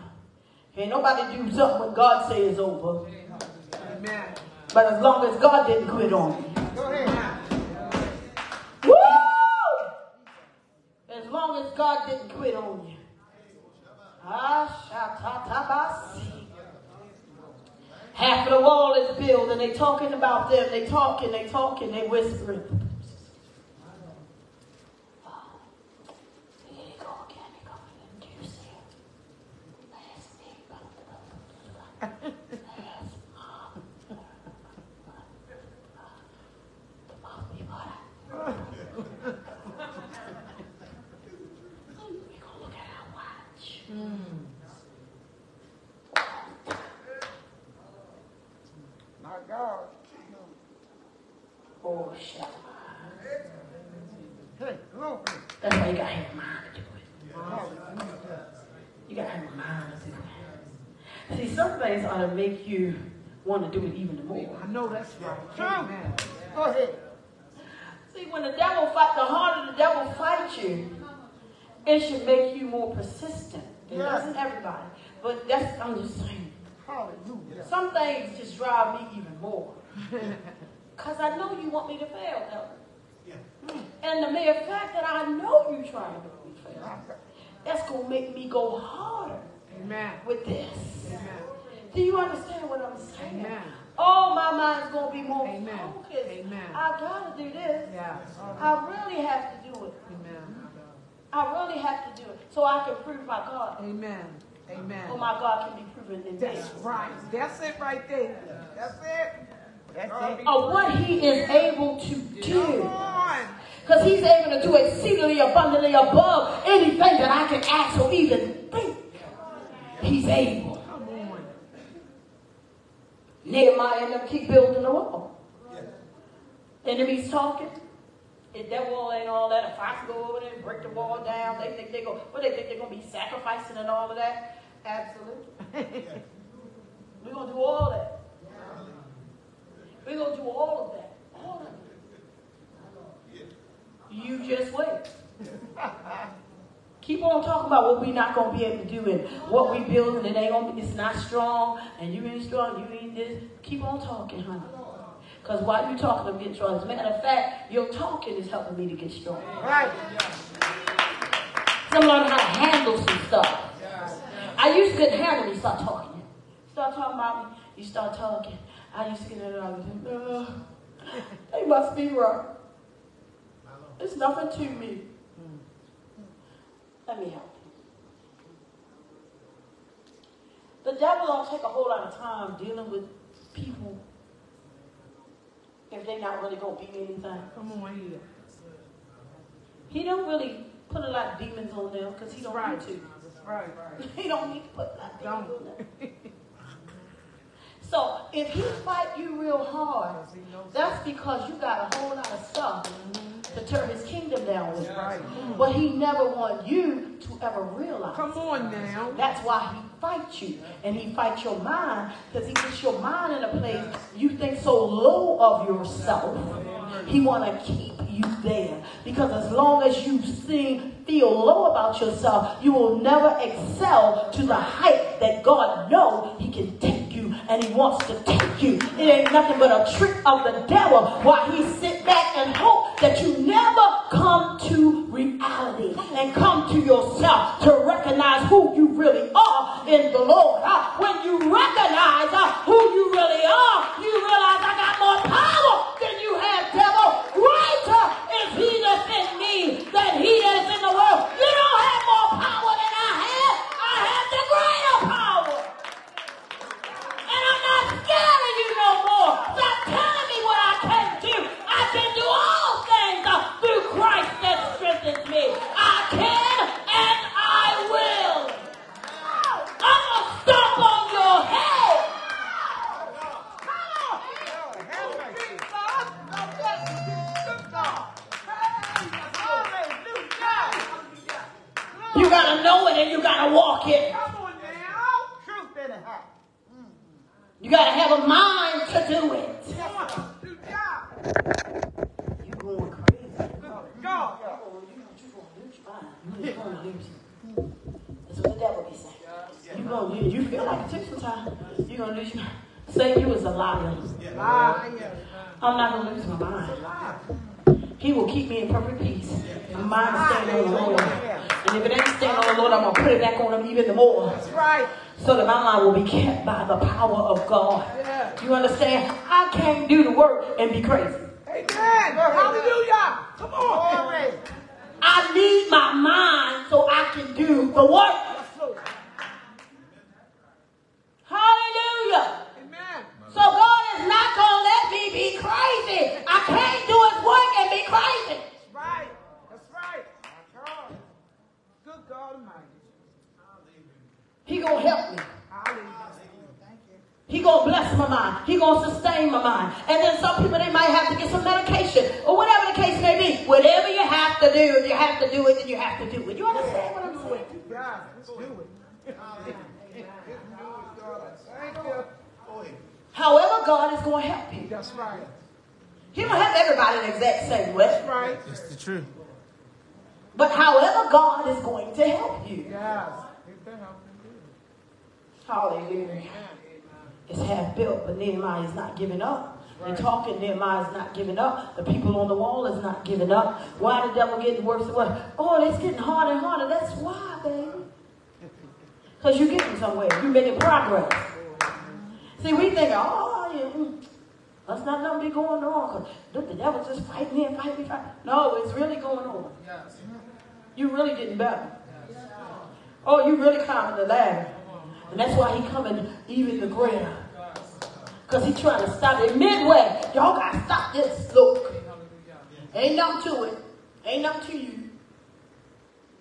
Ain't nobody do something when God says over. Amen. But as long as God didn't quit on you. Quit on you. Half of the wall is built, and they talking about them. They talking, they talking, they whispering. Oh, shut Hey, glory. That's why you got to have a mind to do it. You got to have a mind to do it. See, some things ought to make you want to do it even more. I know that's right. Amen. Go ahead. See, when the devil fight, the harder the devil fights you, it should make you more persistent. It yeah. doesn't everybody. But that's, I'm just saying. Hallelujah. Some things just drive me even more. Because I know you want me to fail, Elder. Yeah. Hmm. And the mere fact that I know you're trying to make me fail, that's going to make me go harder Amen. with this. Amen. Do you understand what I'm saying? Amen. Oh, my mind's going to be more Amen. focused. Amen. I got to do this. Yeah. I really have to do it. Amen. I really have to do it so I can prove my God. Amen. Amen. Oh, my God can be proven in That's right. That's it right there. That's it of what he is able to do. Because he's able to do exceedingly abundantly above anything that I can ask or even think. He's able. Nehemiah and them keep building the wall. Yeah. Enemies talking. If that wall ain't all that, if I can go over there and break the wall down, they think they go, what they think they're gonna be sacrificing and all of that? Absolutely. We're gonna do all that. We're going to do all of that. All of it. You just wait. Keep on talking about what we're not going to be able to do and what we build and it ain't gonna be, it's not strong and you ain't strong, you ain't this. Keep on talking, honey. Because while you're talking, I'm getting strong. As a matter of fact, your talking is helping me to get strong. Right. So I'm learning how to handle some stuff. I used to get handle me, start talking. Start talking about me, you start talking. I used to get it out of they must be wrong. It's nothing to me. Let me help you. The devil don't take a whole lot of time dealing with people if they're not really going to be anything. Come on here. He don't really put a lot of demons on them because he don't right. need to. Right, right. he don't need to put a lot of demons on them. So if he fight you real hard, that's because you got a whole lot of stuff to turn his kingdom down with. Right. But he never want you to ever realize. Come on now. That's why he fights you. And he fights your mind because he gets your mind in a place you think so low of yourself. He want to keep you there. Because as long as you see, feel low about yourself, you will never excel to the height that God know he can take you and he wants to take you. It ain't nothing but a trick of the devil while he back and hope that you never come to reality and come to yourself to recognize who you really are in the Lord. Uh, when you recognize uh, who you really are, you realize I got more power than you have, devil. Greater is he that's in me than he that's it and you gotta walk it. You got to have a mind to do it. You going crazy. God. You're going to lose That's what the devil be saying. You're going to lose. You feel like it took some time. You're going to lose your mind. Say you was a liar. I'm not going to lose my mind. He will keep me in perfect peace. My mind staying on the Lord. And if it ain't staying on the Lord, I'm going to put it back on him even the more. That's right. So that my mind will be kept by the power of God. Yeah. You understand? I can't do the work and be crazy. Amen. Hallelujah. Come on. Glory. I need my mind so I can do the work. Hallelujah. Amen. So God is not going to let me be crazy. I can't do his work and be crazy. That's right. That's right. Good God Almighty. He going to help me. Hallelujah. He gonna bless my mind. He gonna sustain my mind. And then some people they might have to get some medication or whatever the case may be. Whatever you have to do, if you have to do it, then you have to do it. You understand what I'm saying? God, let's do it. Thank you. However, God is gonna help you. That's right. He don't help everybody the exact same way. That's right. It's the truth. But however, God is going to help you. Yes. If that helps you. Hallelujah. It's half built, but Nehemiah is not giving up. They're talking, Nehemiah is not giving up. The people on the wall is not giving up. Why the devil getting worse and worse? Oh, it's getting harder and harder. That's why, baby. Because you're getting somewhere. You're making progress. See, we think, oh, yeah, that's not nothing be going on. Cause the devil's just fighting me and fighting me. Fighting. No, it's really going on. Yes. You're really getting better. Oh, you really climbing the ladder. And that's why he coming even the greater. Because he trying to stop it midway. Y'all got to stop this. Look. Ain't nothing to it. Ain't nothing to you.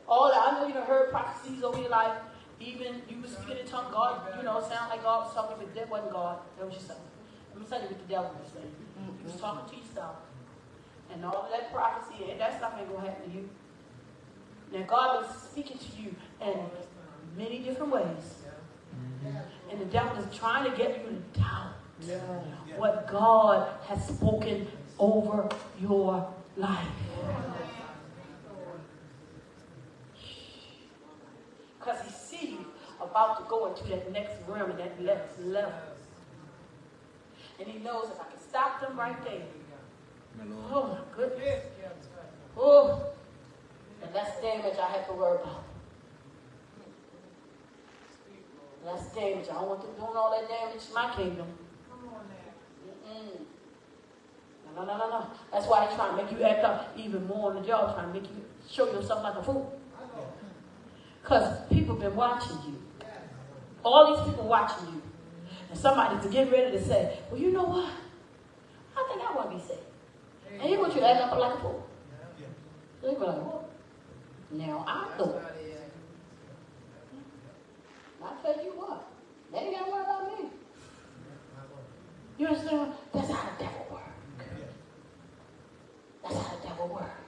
All that, I know you done heard prophecies over your life. Even you was speaking in tongue, God, you know, sound like God was talking, but that wasn't God. That was yourself. I'm telling you what the devil was saying. He was talking to yourself. And all of that prophecy, and that stuff ain't going to happen to you. Now, God was speaking to you in many different ways. And the devil is trying to get you to doubt what God has spoken over your life. Because he sees you about to that next realm and that next level. And he knows if I can stop them right there. Oh my goodness. Oh, and that's damage I have to worry about. That's damage. I don't want them doing all that damage to my kingdom. Mm-mm. No, no, no, no, no. That's why they try to make you act up even more on the job, trying to make you show yourself like a fool. Because people been watching you. All these people watching you. And somebody's getting ready to say, well, you know what? I think I want to be saved. And he wants you to act up like a fool. So they be like, what? Now I thought. I tell you what, they ain't got to worry about me. You understand? That's how the devil works. That's how the devil works.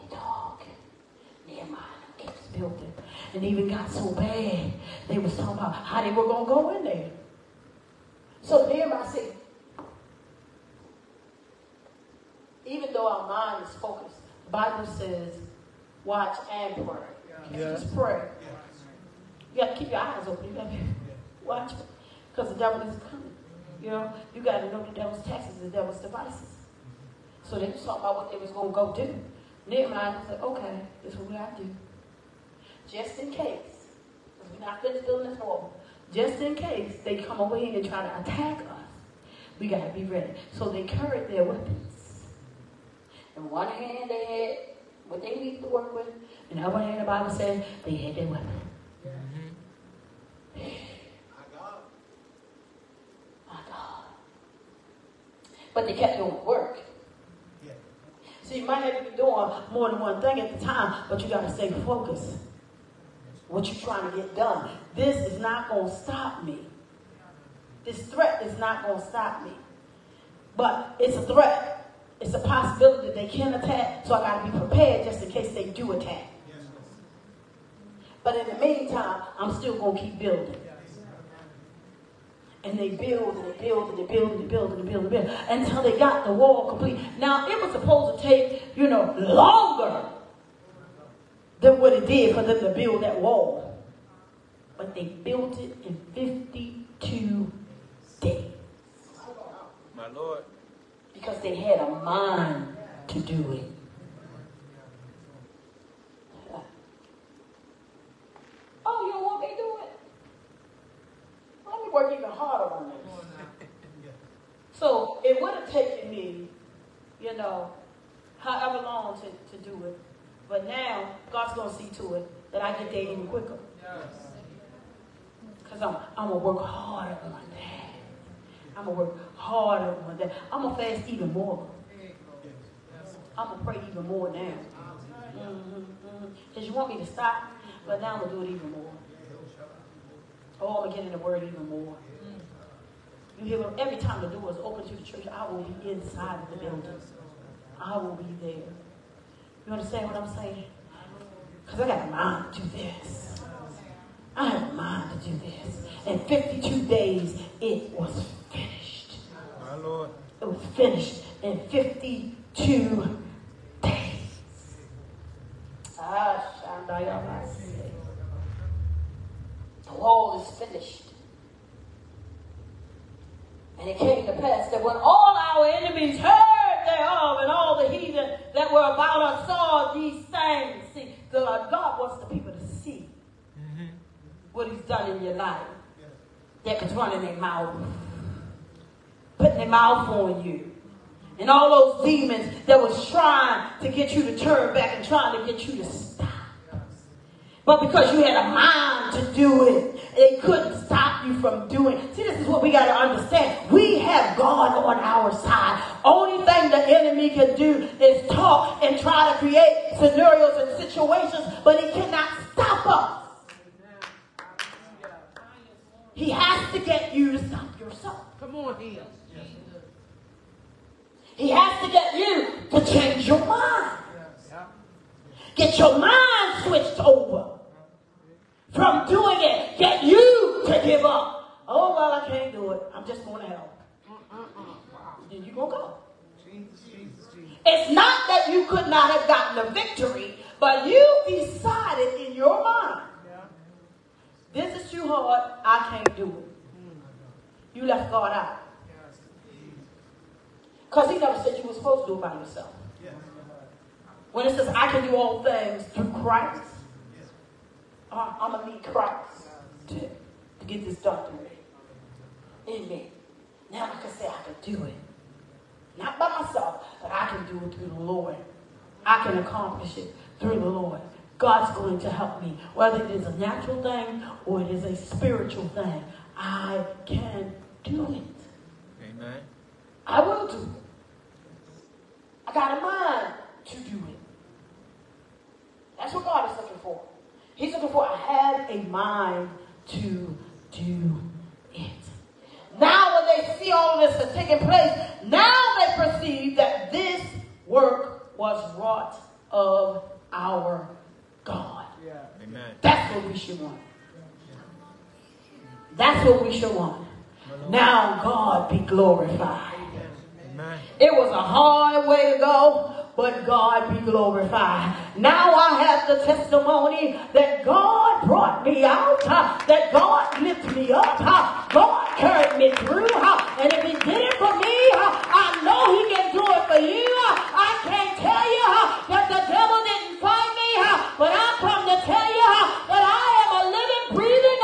They talk. Nehemiah keeps building. And even got so bad, they was talking about how they were going to go in there. So then I said, even though our mind is focused, the Bible says, watch and pray. Yeah. just pray. You got to keep your eyes open. You got to watch because the devil is coming. You know, you got to know the devil's tactics, the devil's devices. Mm-hmm. So they was talking about what they was going to go do. Nehemiah was like, okay, this is what to do. Just in case, because we're not finished building this wall, just in case they come over here and try to attack us, we got to be ready. So they carried their weapons. In one hand, they had what they needed to work with. In the other hand, the Bible says they had their weapon. My God. But they kept doing work. So you might have to be doing more than one thing at the time, but you got to stay focused. What you're trying to get done. This is not going to stop me. This threat is not going to stop me. But it's a threat. It's a possibility that they can attack, so I got to be prepared just in case they do attack. But in the meantime, I'm still going to keep building. And they build and they build and they build and they build and they build and build until they got the wall complete. Now, it was supposed to take, you know, longer than what it did for them to build that wall. But they built it in 52 days. My Lord. Because they had a mind to do it. Oh, you don't want me to do it? Let me work even harder on this. So it would have taken me, you know, however long to, to do it. But now, God's going to see to it that I get there even quicker. Because I'm, I'm going to work harder on that. I'm going to work harder on that. I'm going to fast even more. I'm going to pray even more now. Because mm-hmm, mm-hmm. you want me to stop, but now I'm going to do it even more. Oh, I'm going to get in the word even more. You hear every time the door is open to the church, I will be inside of the building. I will be there. You understand what I'm saying? Because I got a mind to do this. I have a mind to do this. In 52 days, it was finished. My Lord. It was finished in 52 days. Ah, The wall is finished. And it came to pass that when all our enemies heard thereof and all the heathen that were about us saw these things, see, God, God wants the people to see mm-hmm. what he's done in your life. That was running their mouth, putting their mouth on you. And all those demons that was trying to get you to turn back and trying to get you to stop. But because you had a mind to do it, it couldn't stop you from doing. See, this is what we got to understand. We have God on our side. Only thing the enemy can do is talk and try to create scenarios and situations, but he cannot stop us. He has to get you to stop yourself. Come on here. He has to get you to change your mind. Get your mind switched over from doing it. Get you to give up. Oh, well, I can't do it. I'm just going to hell. Then you're going to go. It's not that you could not have gotten a victory, but you decided in your mind, this is too hard, I can't do it. You left God out. Because he never said you were supposed to do it by yourself. When it says, I can do all things through Christ, uh, I'm going to need Christ to, to get this me. In. Now I can say I can do it. Not by myself, but I can do it through the Lord. I can accomplish it through the Lord. God's going to help me. Whether it is a natural thing or it is a spiritual thing, I can do it. Amen. I will do it. I got a mind to do it. That's what God is looking for. He's looking for, I have a mind to do it. Now, when they see all this is taking place, now they perceive that this work was wrought of our God. Yeah. Amen. That's what we should want. That's what we should want. Now, God be glorified. Amen. It was a hard way to go but God be glorified. Now I have the testimony that God brought me out, that God lifted me up, God carried me through, and if He did it for me, I know He can do it for you. I can't tell you that the devil didn't find me, but I come to tell you that I am a living, breathing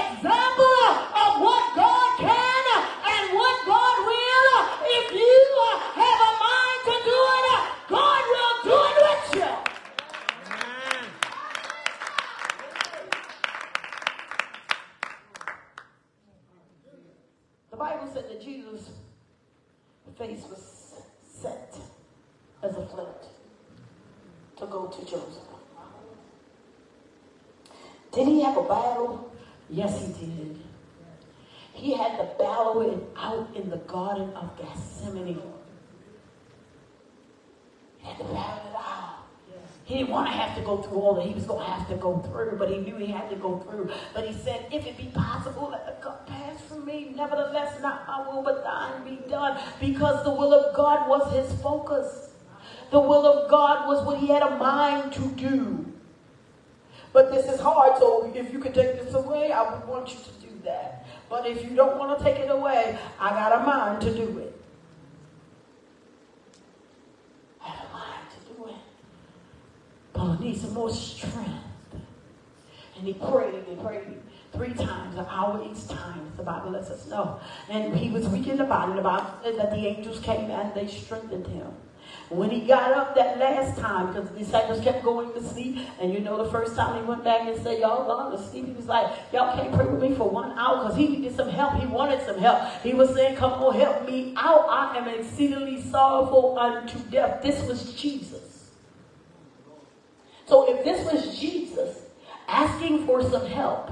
example of what God can and what God will if you have a mind to do it. God will do it with you. Amen. The Bible said that Jesus' face was set as a flint to go to Joseph. Did he have a battle? Yes, he did. He had to battle it out in the Garden of Gethsemane He had to battle it out. He didn't want to have to go through all that he was going to have to go through, but he knew he had to go through. But he said, if it be possible, let the cup pass from me. Nevertheless, not my will, but thine be done. Because the will of God was his focus. The will of God was what he had a mind to do. But this is hard, so if you could take this away, I would want you to do that. But if you don't want to take it away, I got a mind to do it. Oh, I need some more strength. And he prayed and prayed three times, an hour each time, the Bible lets us know. And he was weak in the body. The Bible says that the angels came and they strengthened him. When he got up that last time, because the disciples kept going to sleep, and you know the first time he went back and said, Y'all gone to sleep, he was like, Y'all can't pray with me for one hour because he needed some help. He wanted some help. He was saying, Come on, help me out. I am exceedingly sorrowful unto death. This was Jesus. So if this was Jesus asking for some help,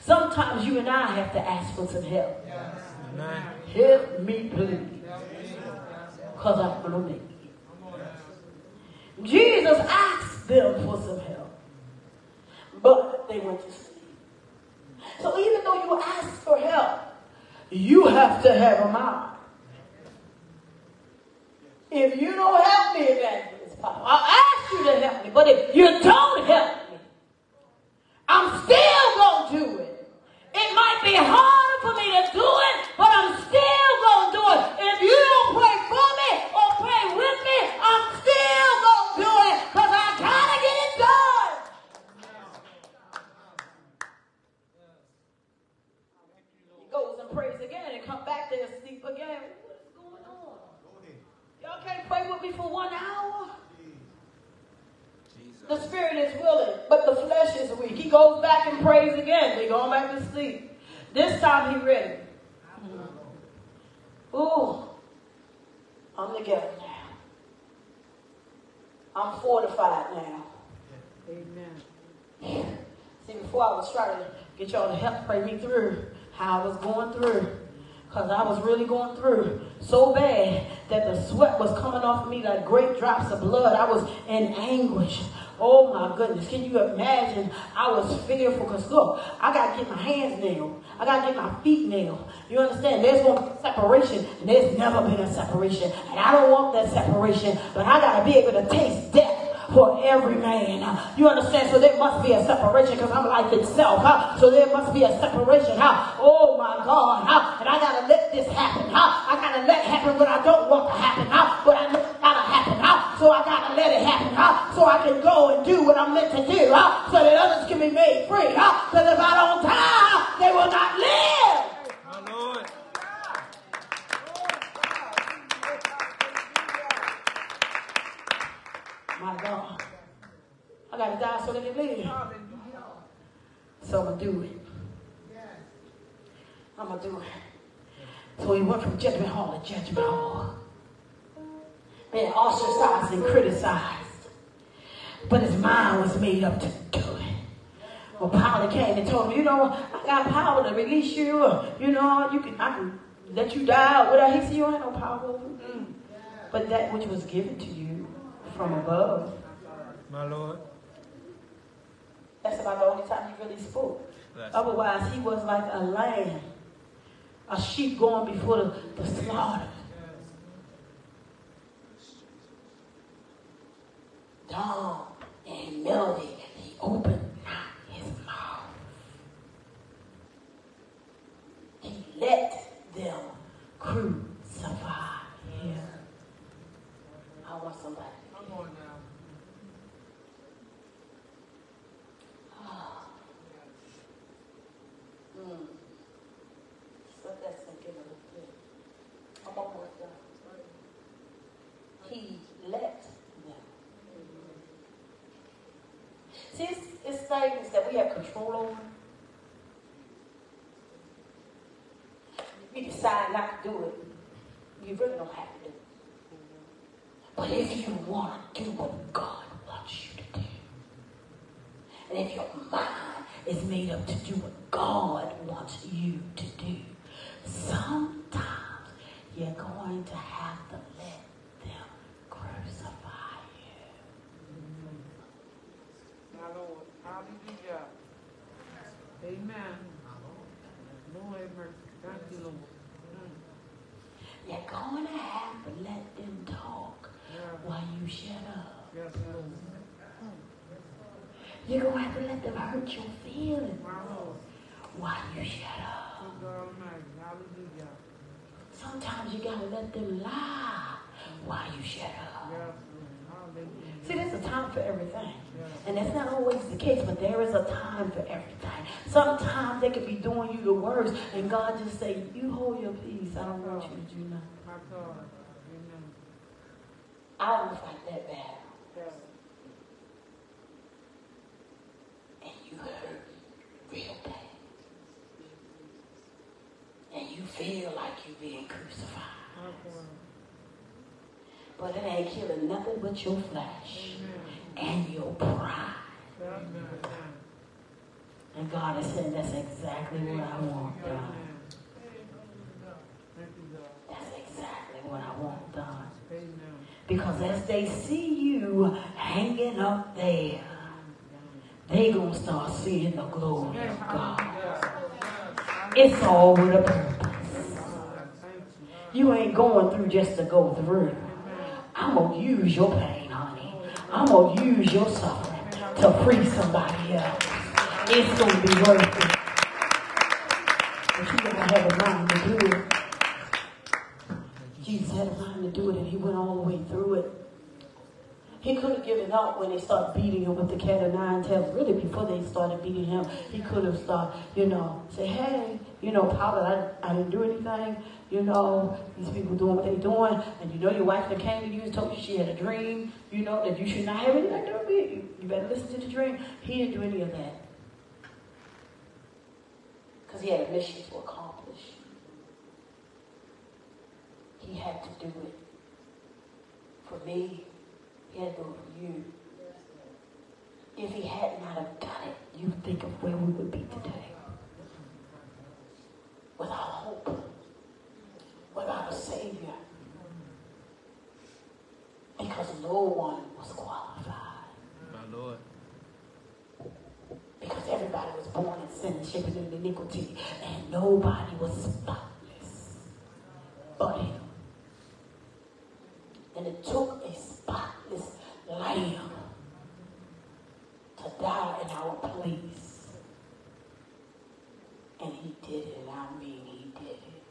sometimes you and I have to ask for some help. Help me, please. Because I'm going to make it. Jesus asked them for some help, but they went to sleep. So even though you ask for help, you have to have a mind. If you don't help me, evangelist Papa, I'll ask you to help me. But if you don't help me, I'm still going to do it. It might be harder for me to do it, but I'm still going to do it. If you don't pray for me or pray with me, I'm still going to do it because I got to get it done. He goes and prays again and come back there and sleep again. What is going on? Y'all can't pray with me for one hour? The spirit is willing, but the flesh is weak. He goes back and prays again. They go back to sleep. This time he ready. Mm-hmm. Ooh, I'm together now. I'm fortified now. Amen. See, before I was trying to get y'all to help pray me through how I was going through. Because I was really going through so bad that the sweat was coming off of me like great drops of blood. I was in anguish. Oh my goodness. Can you imagine? I was fearful because look, I got to get my hands nailed. I got to get my feet nailed. You understand? There's going to be separation. And there's never been a separation. And I don't want that separation. But I got to be able to taste death for every man. You understand? So there must be a separation because I'm life itself. So there must be a separation. Oh my God. And I gotta let this happen. I gotta let happen what I don't want to happen. But I know gotta happen. So I gotta let it happen. So I can go and do what I'm meant to do. So that others can be made free. Because if I don't die, they will not live. My Lord. My God. I gotta die so they can live. So I'm gonna do it. I'm gonna do it. So he went from judgment hall to judgment hall. Being ostracized and criticized. But his mind was made up to do it. Well, Pilate came and told him, you know, I got power to release you. You know, you can I can let you die or whatever. He said, you ain't no power over me. But that which was given to you from above. My Lord. That's about the only time he really spoke. Otherwise, he was like a lamb, a sheep going before the, the slaughter. Dumb and melody, he opened not his mouth. He let them crucify him. I want somebody. to Come get on now. Mm. Let that sink in a little bit. I'm almost done. He let them. See, it's, it's things that we have over. We decide not to do it. You really don't have to do it. But if you want to do what God wants you to do, and if your mind is made up to do what God wants you to do, sometimes you're going to have to let them crucify you. My Lord. Hallelujah. Amen. Lord have mercy. Thank you, Lord. Mm. You're going to have to let them talk while you shut up. Yes, You're going to have to let them hurt your feelings while you shut up. Sometimes you got to let them lie while you shut up. Yes, Lord. Hallelujah. See, there's a time for everything. And that's not always the case, but there is a time for everything. Sometimes they could be doing you the worst, and God just say, you hold your peace. I don't want you to do nothing. My God. Amen. I don't fight that battle. And you hurt real bad. And you feel like you're being crucified. But it ain't killing nothing but your flesh and your pride. And God is saying that's exactly what I want done. That's exactly what I want done. Because as they see you hanging up there, they gonna start seeing the glory of God. It's all with a purpose. You ain't going through just to go through. I'm gonna use your pain, honey. I'm gonna use your suffering to free somebody else. It's gonna be worth it. But you gotta have a mind to do it. Jesus had a mind to do it and he went all the way through it. He could have given up when they started beating him with the cat of nine tails. Really, before they started beating him, he could have started, you know, say, hey, you know, Pilate, I, I didn't do anything. You know, these people doing what they're doing. And you know your wife that came to you and told you she had a dream, you know, that you should not have anything to do with it. You, better listen to the dream. He didn't do any of that. Because he had a mission to accomplish. He had to do it. For me, he had to do it for you. If he had not have done it, you think of where we would be today. Without hope. Without a Savior. Because no one was qualified. My Lord. Because everybody was born in sin and shaped in iniquity. And nobody was spotless but him. And it took a spotless lamb to die in our place. And he did it, I mean he did it.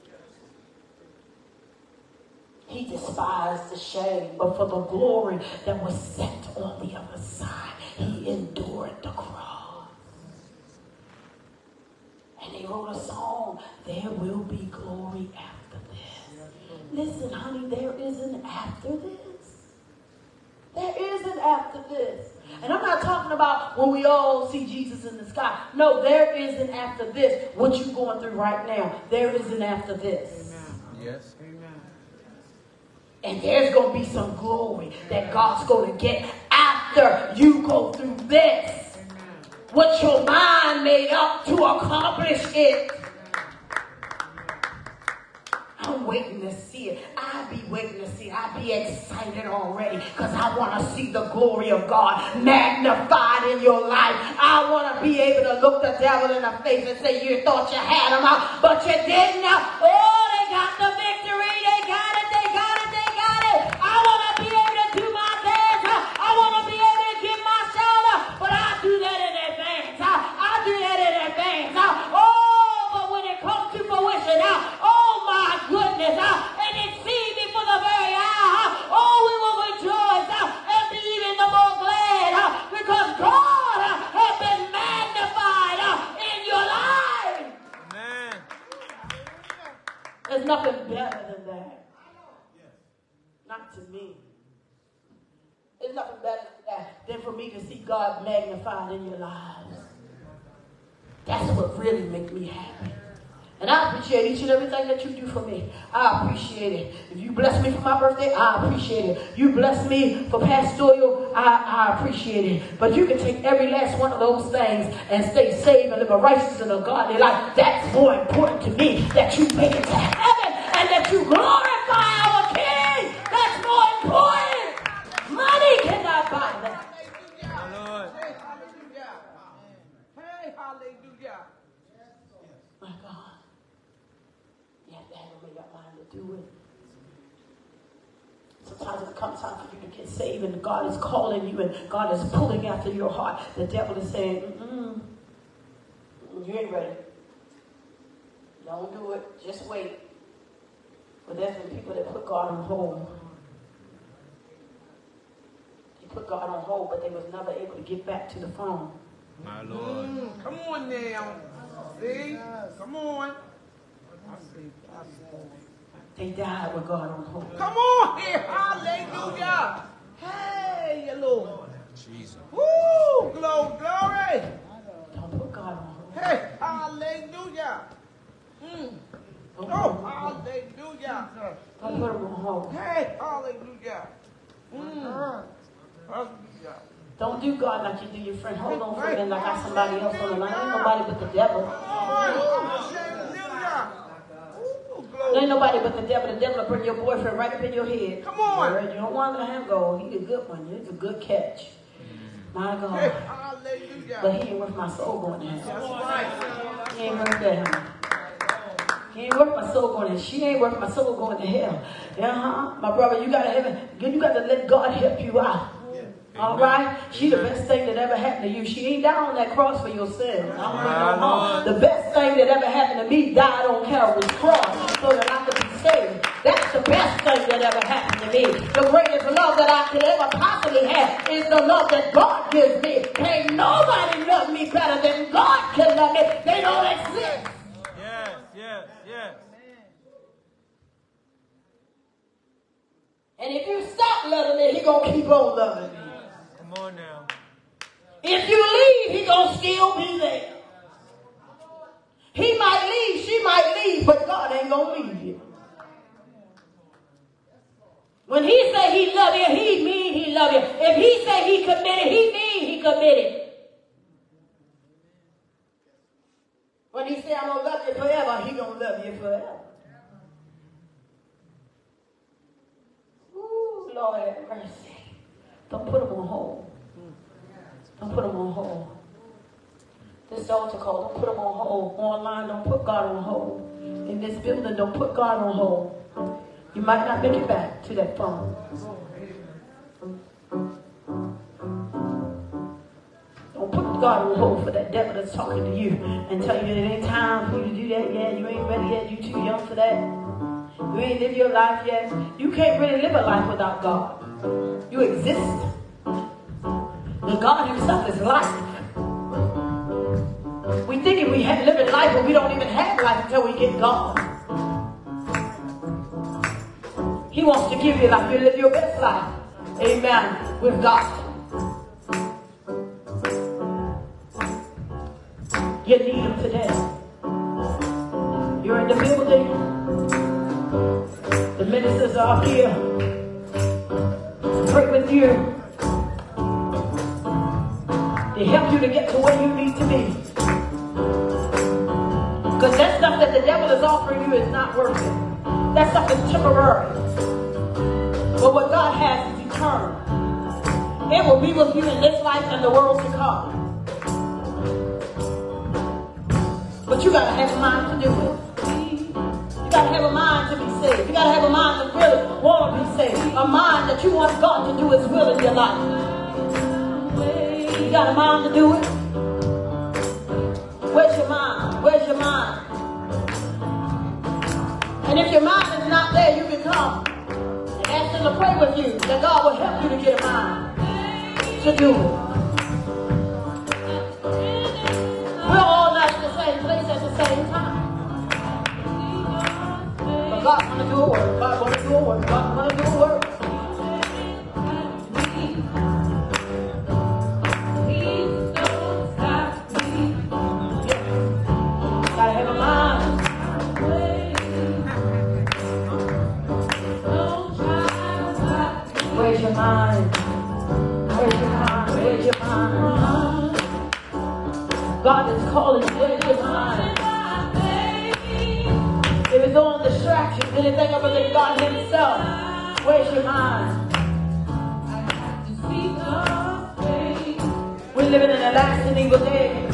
He despised the shame, but for the glory that was set on the other side, he endured the cross. And they wrote a song, There Will Be Glory After This. Listen, honey, there is an after this. There is an after this. And I'm not talking about when we all see Jesus in the sky. No, there is an after this. What you're going through right now, there is an after this. Yes. And there's going to be some glory that God's going to get after you go through this. What your mind made up to accomplish it. I'm waiting to see it. I be waiting to see it. I be excited already because I want to see the glory of God magnified in your life. I want to be able to look the devil in the face and say, You thought you had him out, but you didn't. Oh, they got the nothing better than that. Not to me. There's nothing better than that than for me to see God magnified in your lives. That's what really makes me happy. And I appreciate each and everything that you do for me. I appreciate it. If you bless me for my birthday, I appreciate it. You bless me for pastoral, I, I appreciate it. But you can take every last one of those things and stay saved and live a righteous and a godly life. That's more important to me that you make it to heaven and that you glorify our King. That's more important. Money cannot buy that. My Lord. Hey, hallelujah. Hey, hallelujah. My God. You have to have a made up mind to do it. Sometimes it comes time for you to get saved and God is calling you and God is pulling after your heart. The devil is saying, mm you ain't ready. Don't do it. Just wait. But there's been people that put God on hold. They put God on hold, but they was never able to get back to the phone. My Lord. Mm, come on now. See? Come on. I see. I see. They died with God on hold. Come on here. Hallelujah. Hey, Lord. Jesus. Woo! Glory, glory. Don't put God on hold. Hey, hallelujah. Mm. Don't, Oh, hallelujah. don't put him on hold. Hey, hallelujah. Mm. Hallelujah. Don't do God like you do your friend. Hold on for a minute like I got somebody else on the line. Ain't nobody but the devil. Come on. Hallelujah. There ain't nobody but the devil. The devil will bring your boyfriend right up in your head. Come on. Girl, you don't want to let him go. He's a good one. He's a good catch. My Hey, God. hallelujah. But he ain't worth my soul going to hell. That's right. He ain't worth that. He ain't worth my soul going to She ain't worth my soul going to hell. Uh-huh. My brother, you gotta have it. You gotta let God help you out. All right? She the best thing that ever happened to you. She ain't died on that cross for your sins. I don't bring no harm. The best thing that ever happened to me died on Calvary's cross so that I could be saved. That's the best thing that ever happened to me. The greatest love that I could ever possibly have is the love that God gives me. Ain't nobody love me better than God can love me. They don't exist. Yes, yes, yes. And if you stop loving me, he gonna keep on loving. Come on now. If you leave, he gonna still be there. He might leave, she might leave, but God ain't gonna leave you. When he say he love you, he mean he love you. If he say he committed, he mean he committed. When he say I'm gonna love you forever, he gonna love you forever. Ooh, Lord have mercy. Don't put him on hold. Don't put him on hold. This altar call, don't put him on hold. Online, don't put God on hold. In this building, don't put God on hold. You might not make it back to that phone. Don't put God on hold for that devil that's talking to you and tell you that it ain't time for you to do that yet. You ain't ready yet. You too young for that. You ain't lived your life yet. You can't really live a life without God. You exist. And God Himself is life. We thinking we have living life, but we don't even have life until we get God. He wants to give you life. You live your best life. Amen. With God. You need Him today. You're in the building. The ministers are here. Pray with you. To help you to get to where you need to be. Because that stuff that the devil is offering you is not worth it. That stuff is temporary. But what God has is eternal. It will be with you in this life and the world to come. But you gotta have a mind to do it. You gotta have a mind to be saved. You gotta have a mind to really want saved. A mind that you want God to do His will in your life. You got a mind to do it? Where's your mind? Where's your mind? And if your mind is not there, you can come and ask Him to pray with you. That God will help you to get a mind to do it. We're all not in the same place at the same time. God want to do a work. God wanna do a work. God wanna God is calling you. Where's your mind? If it's all distractions, anything other than God Himself, where's your mind? We're living in the last and evil days.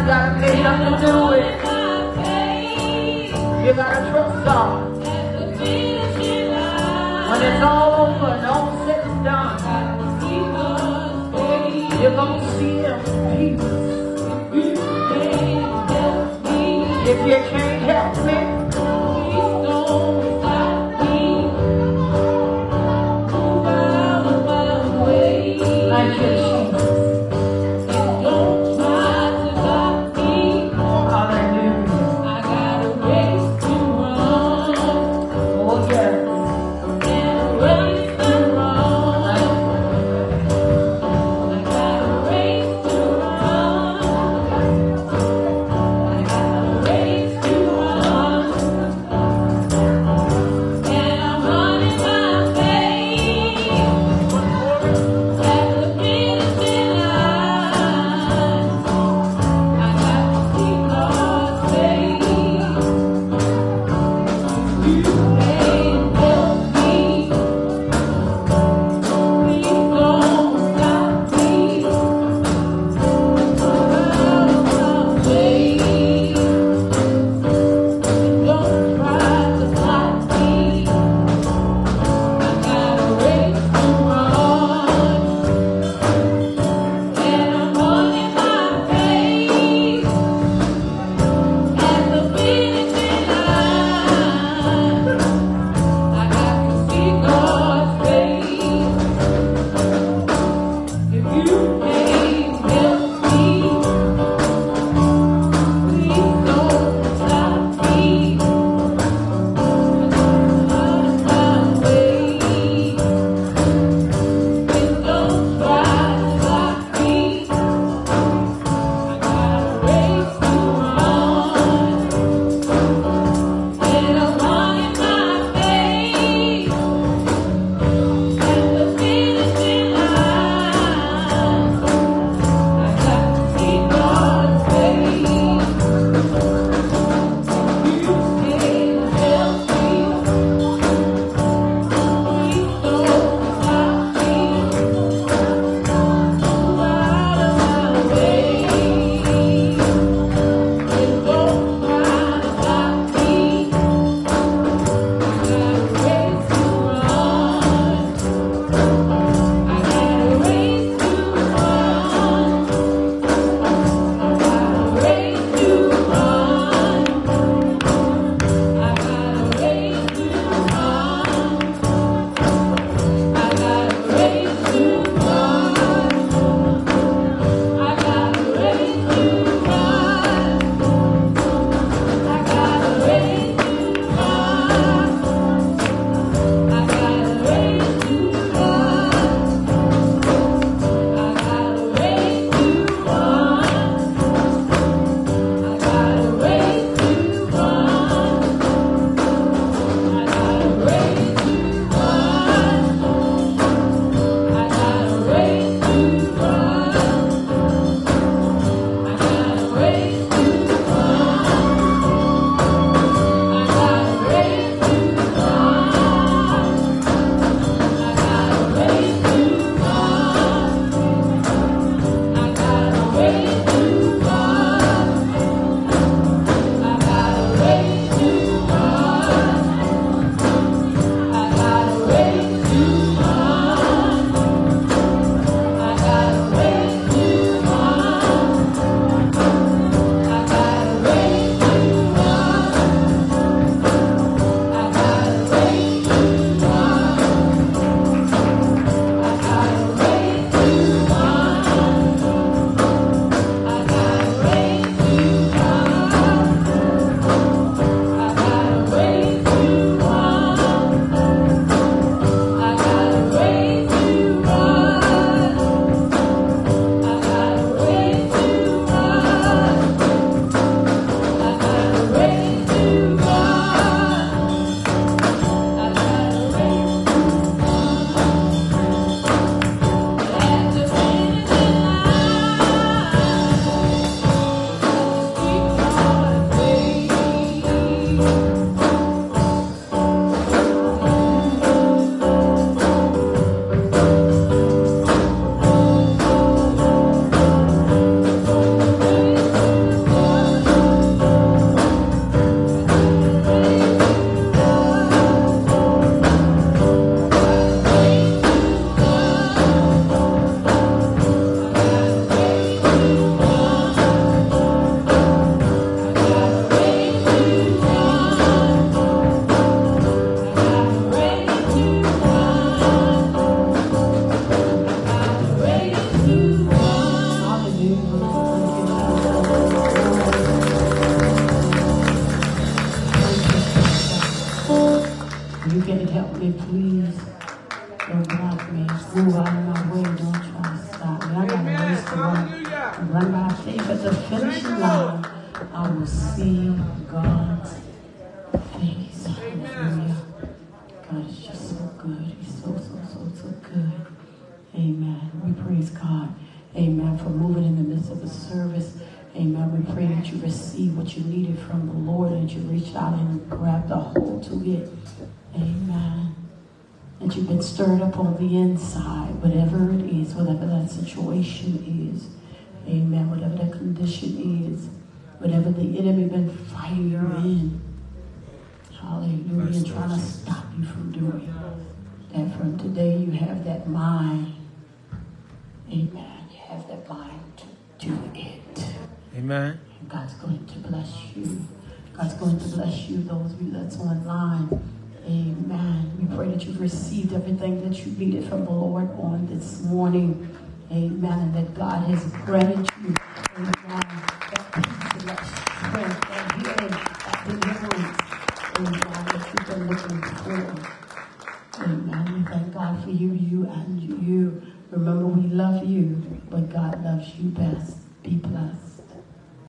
You gotta pay up to do it. You gotta trust God. When it's all over,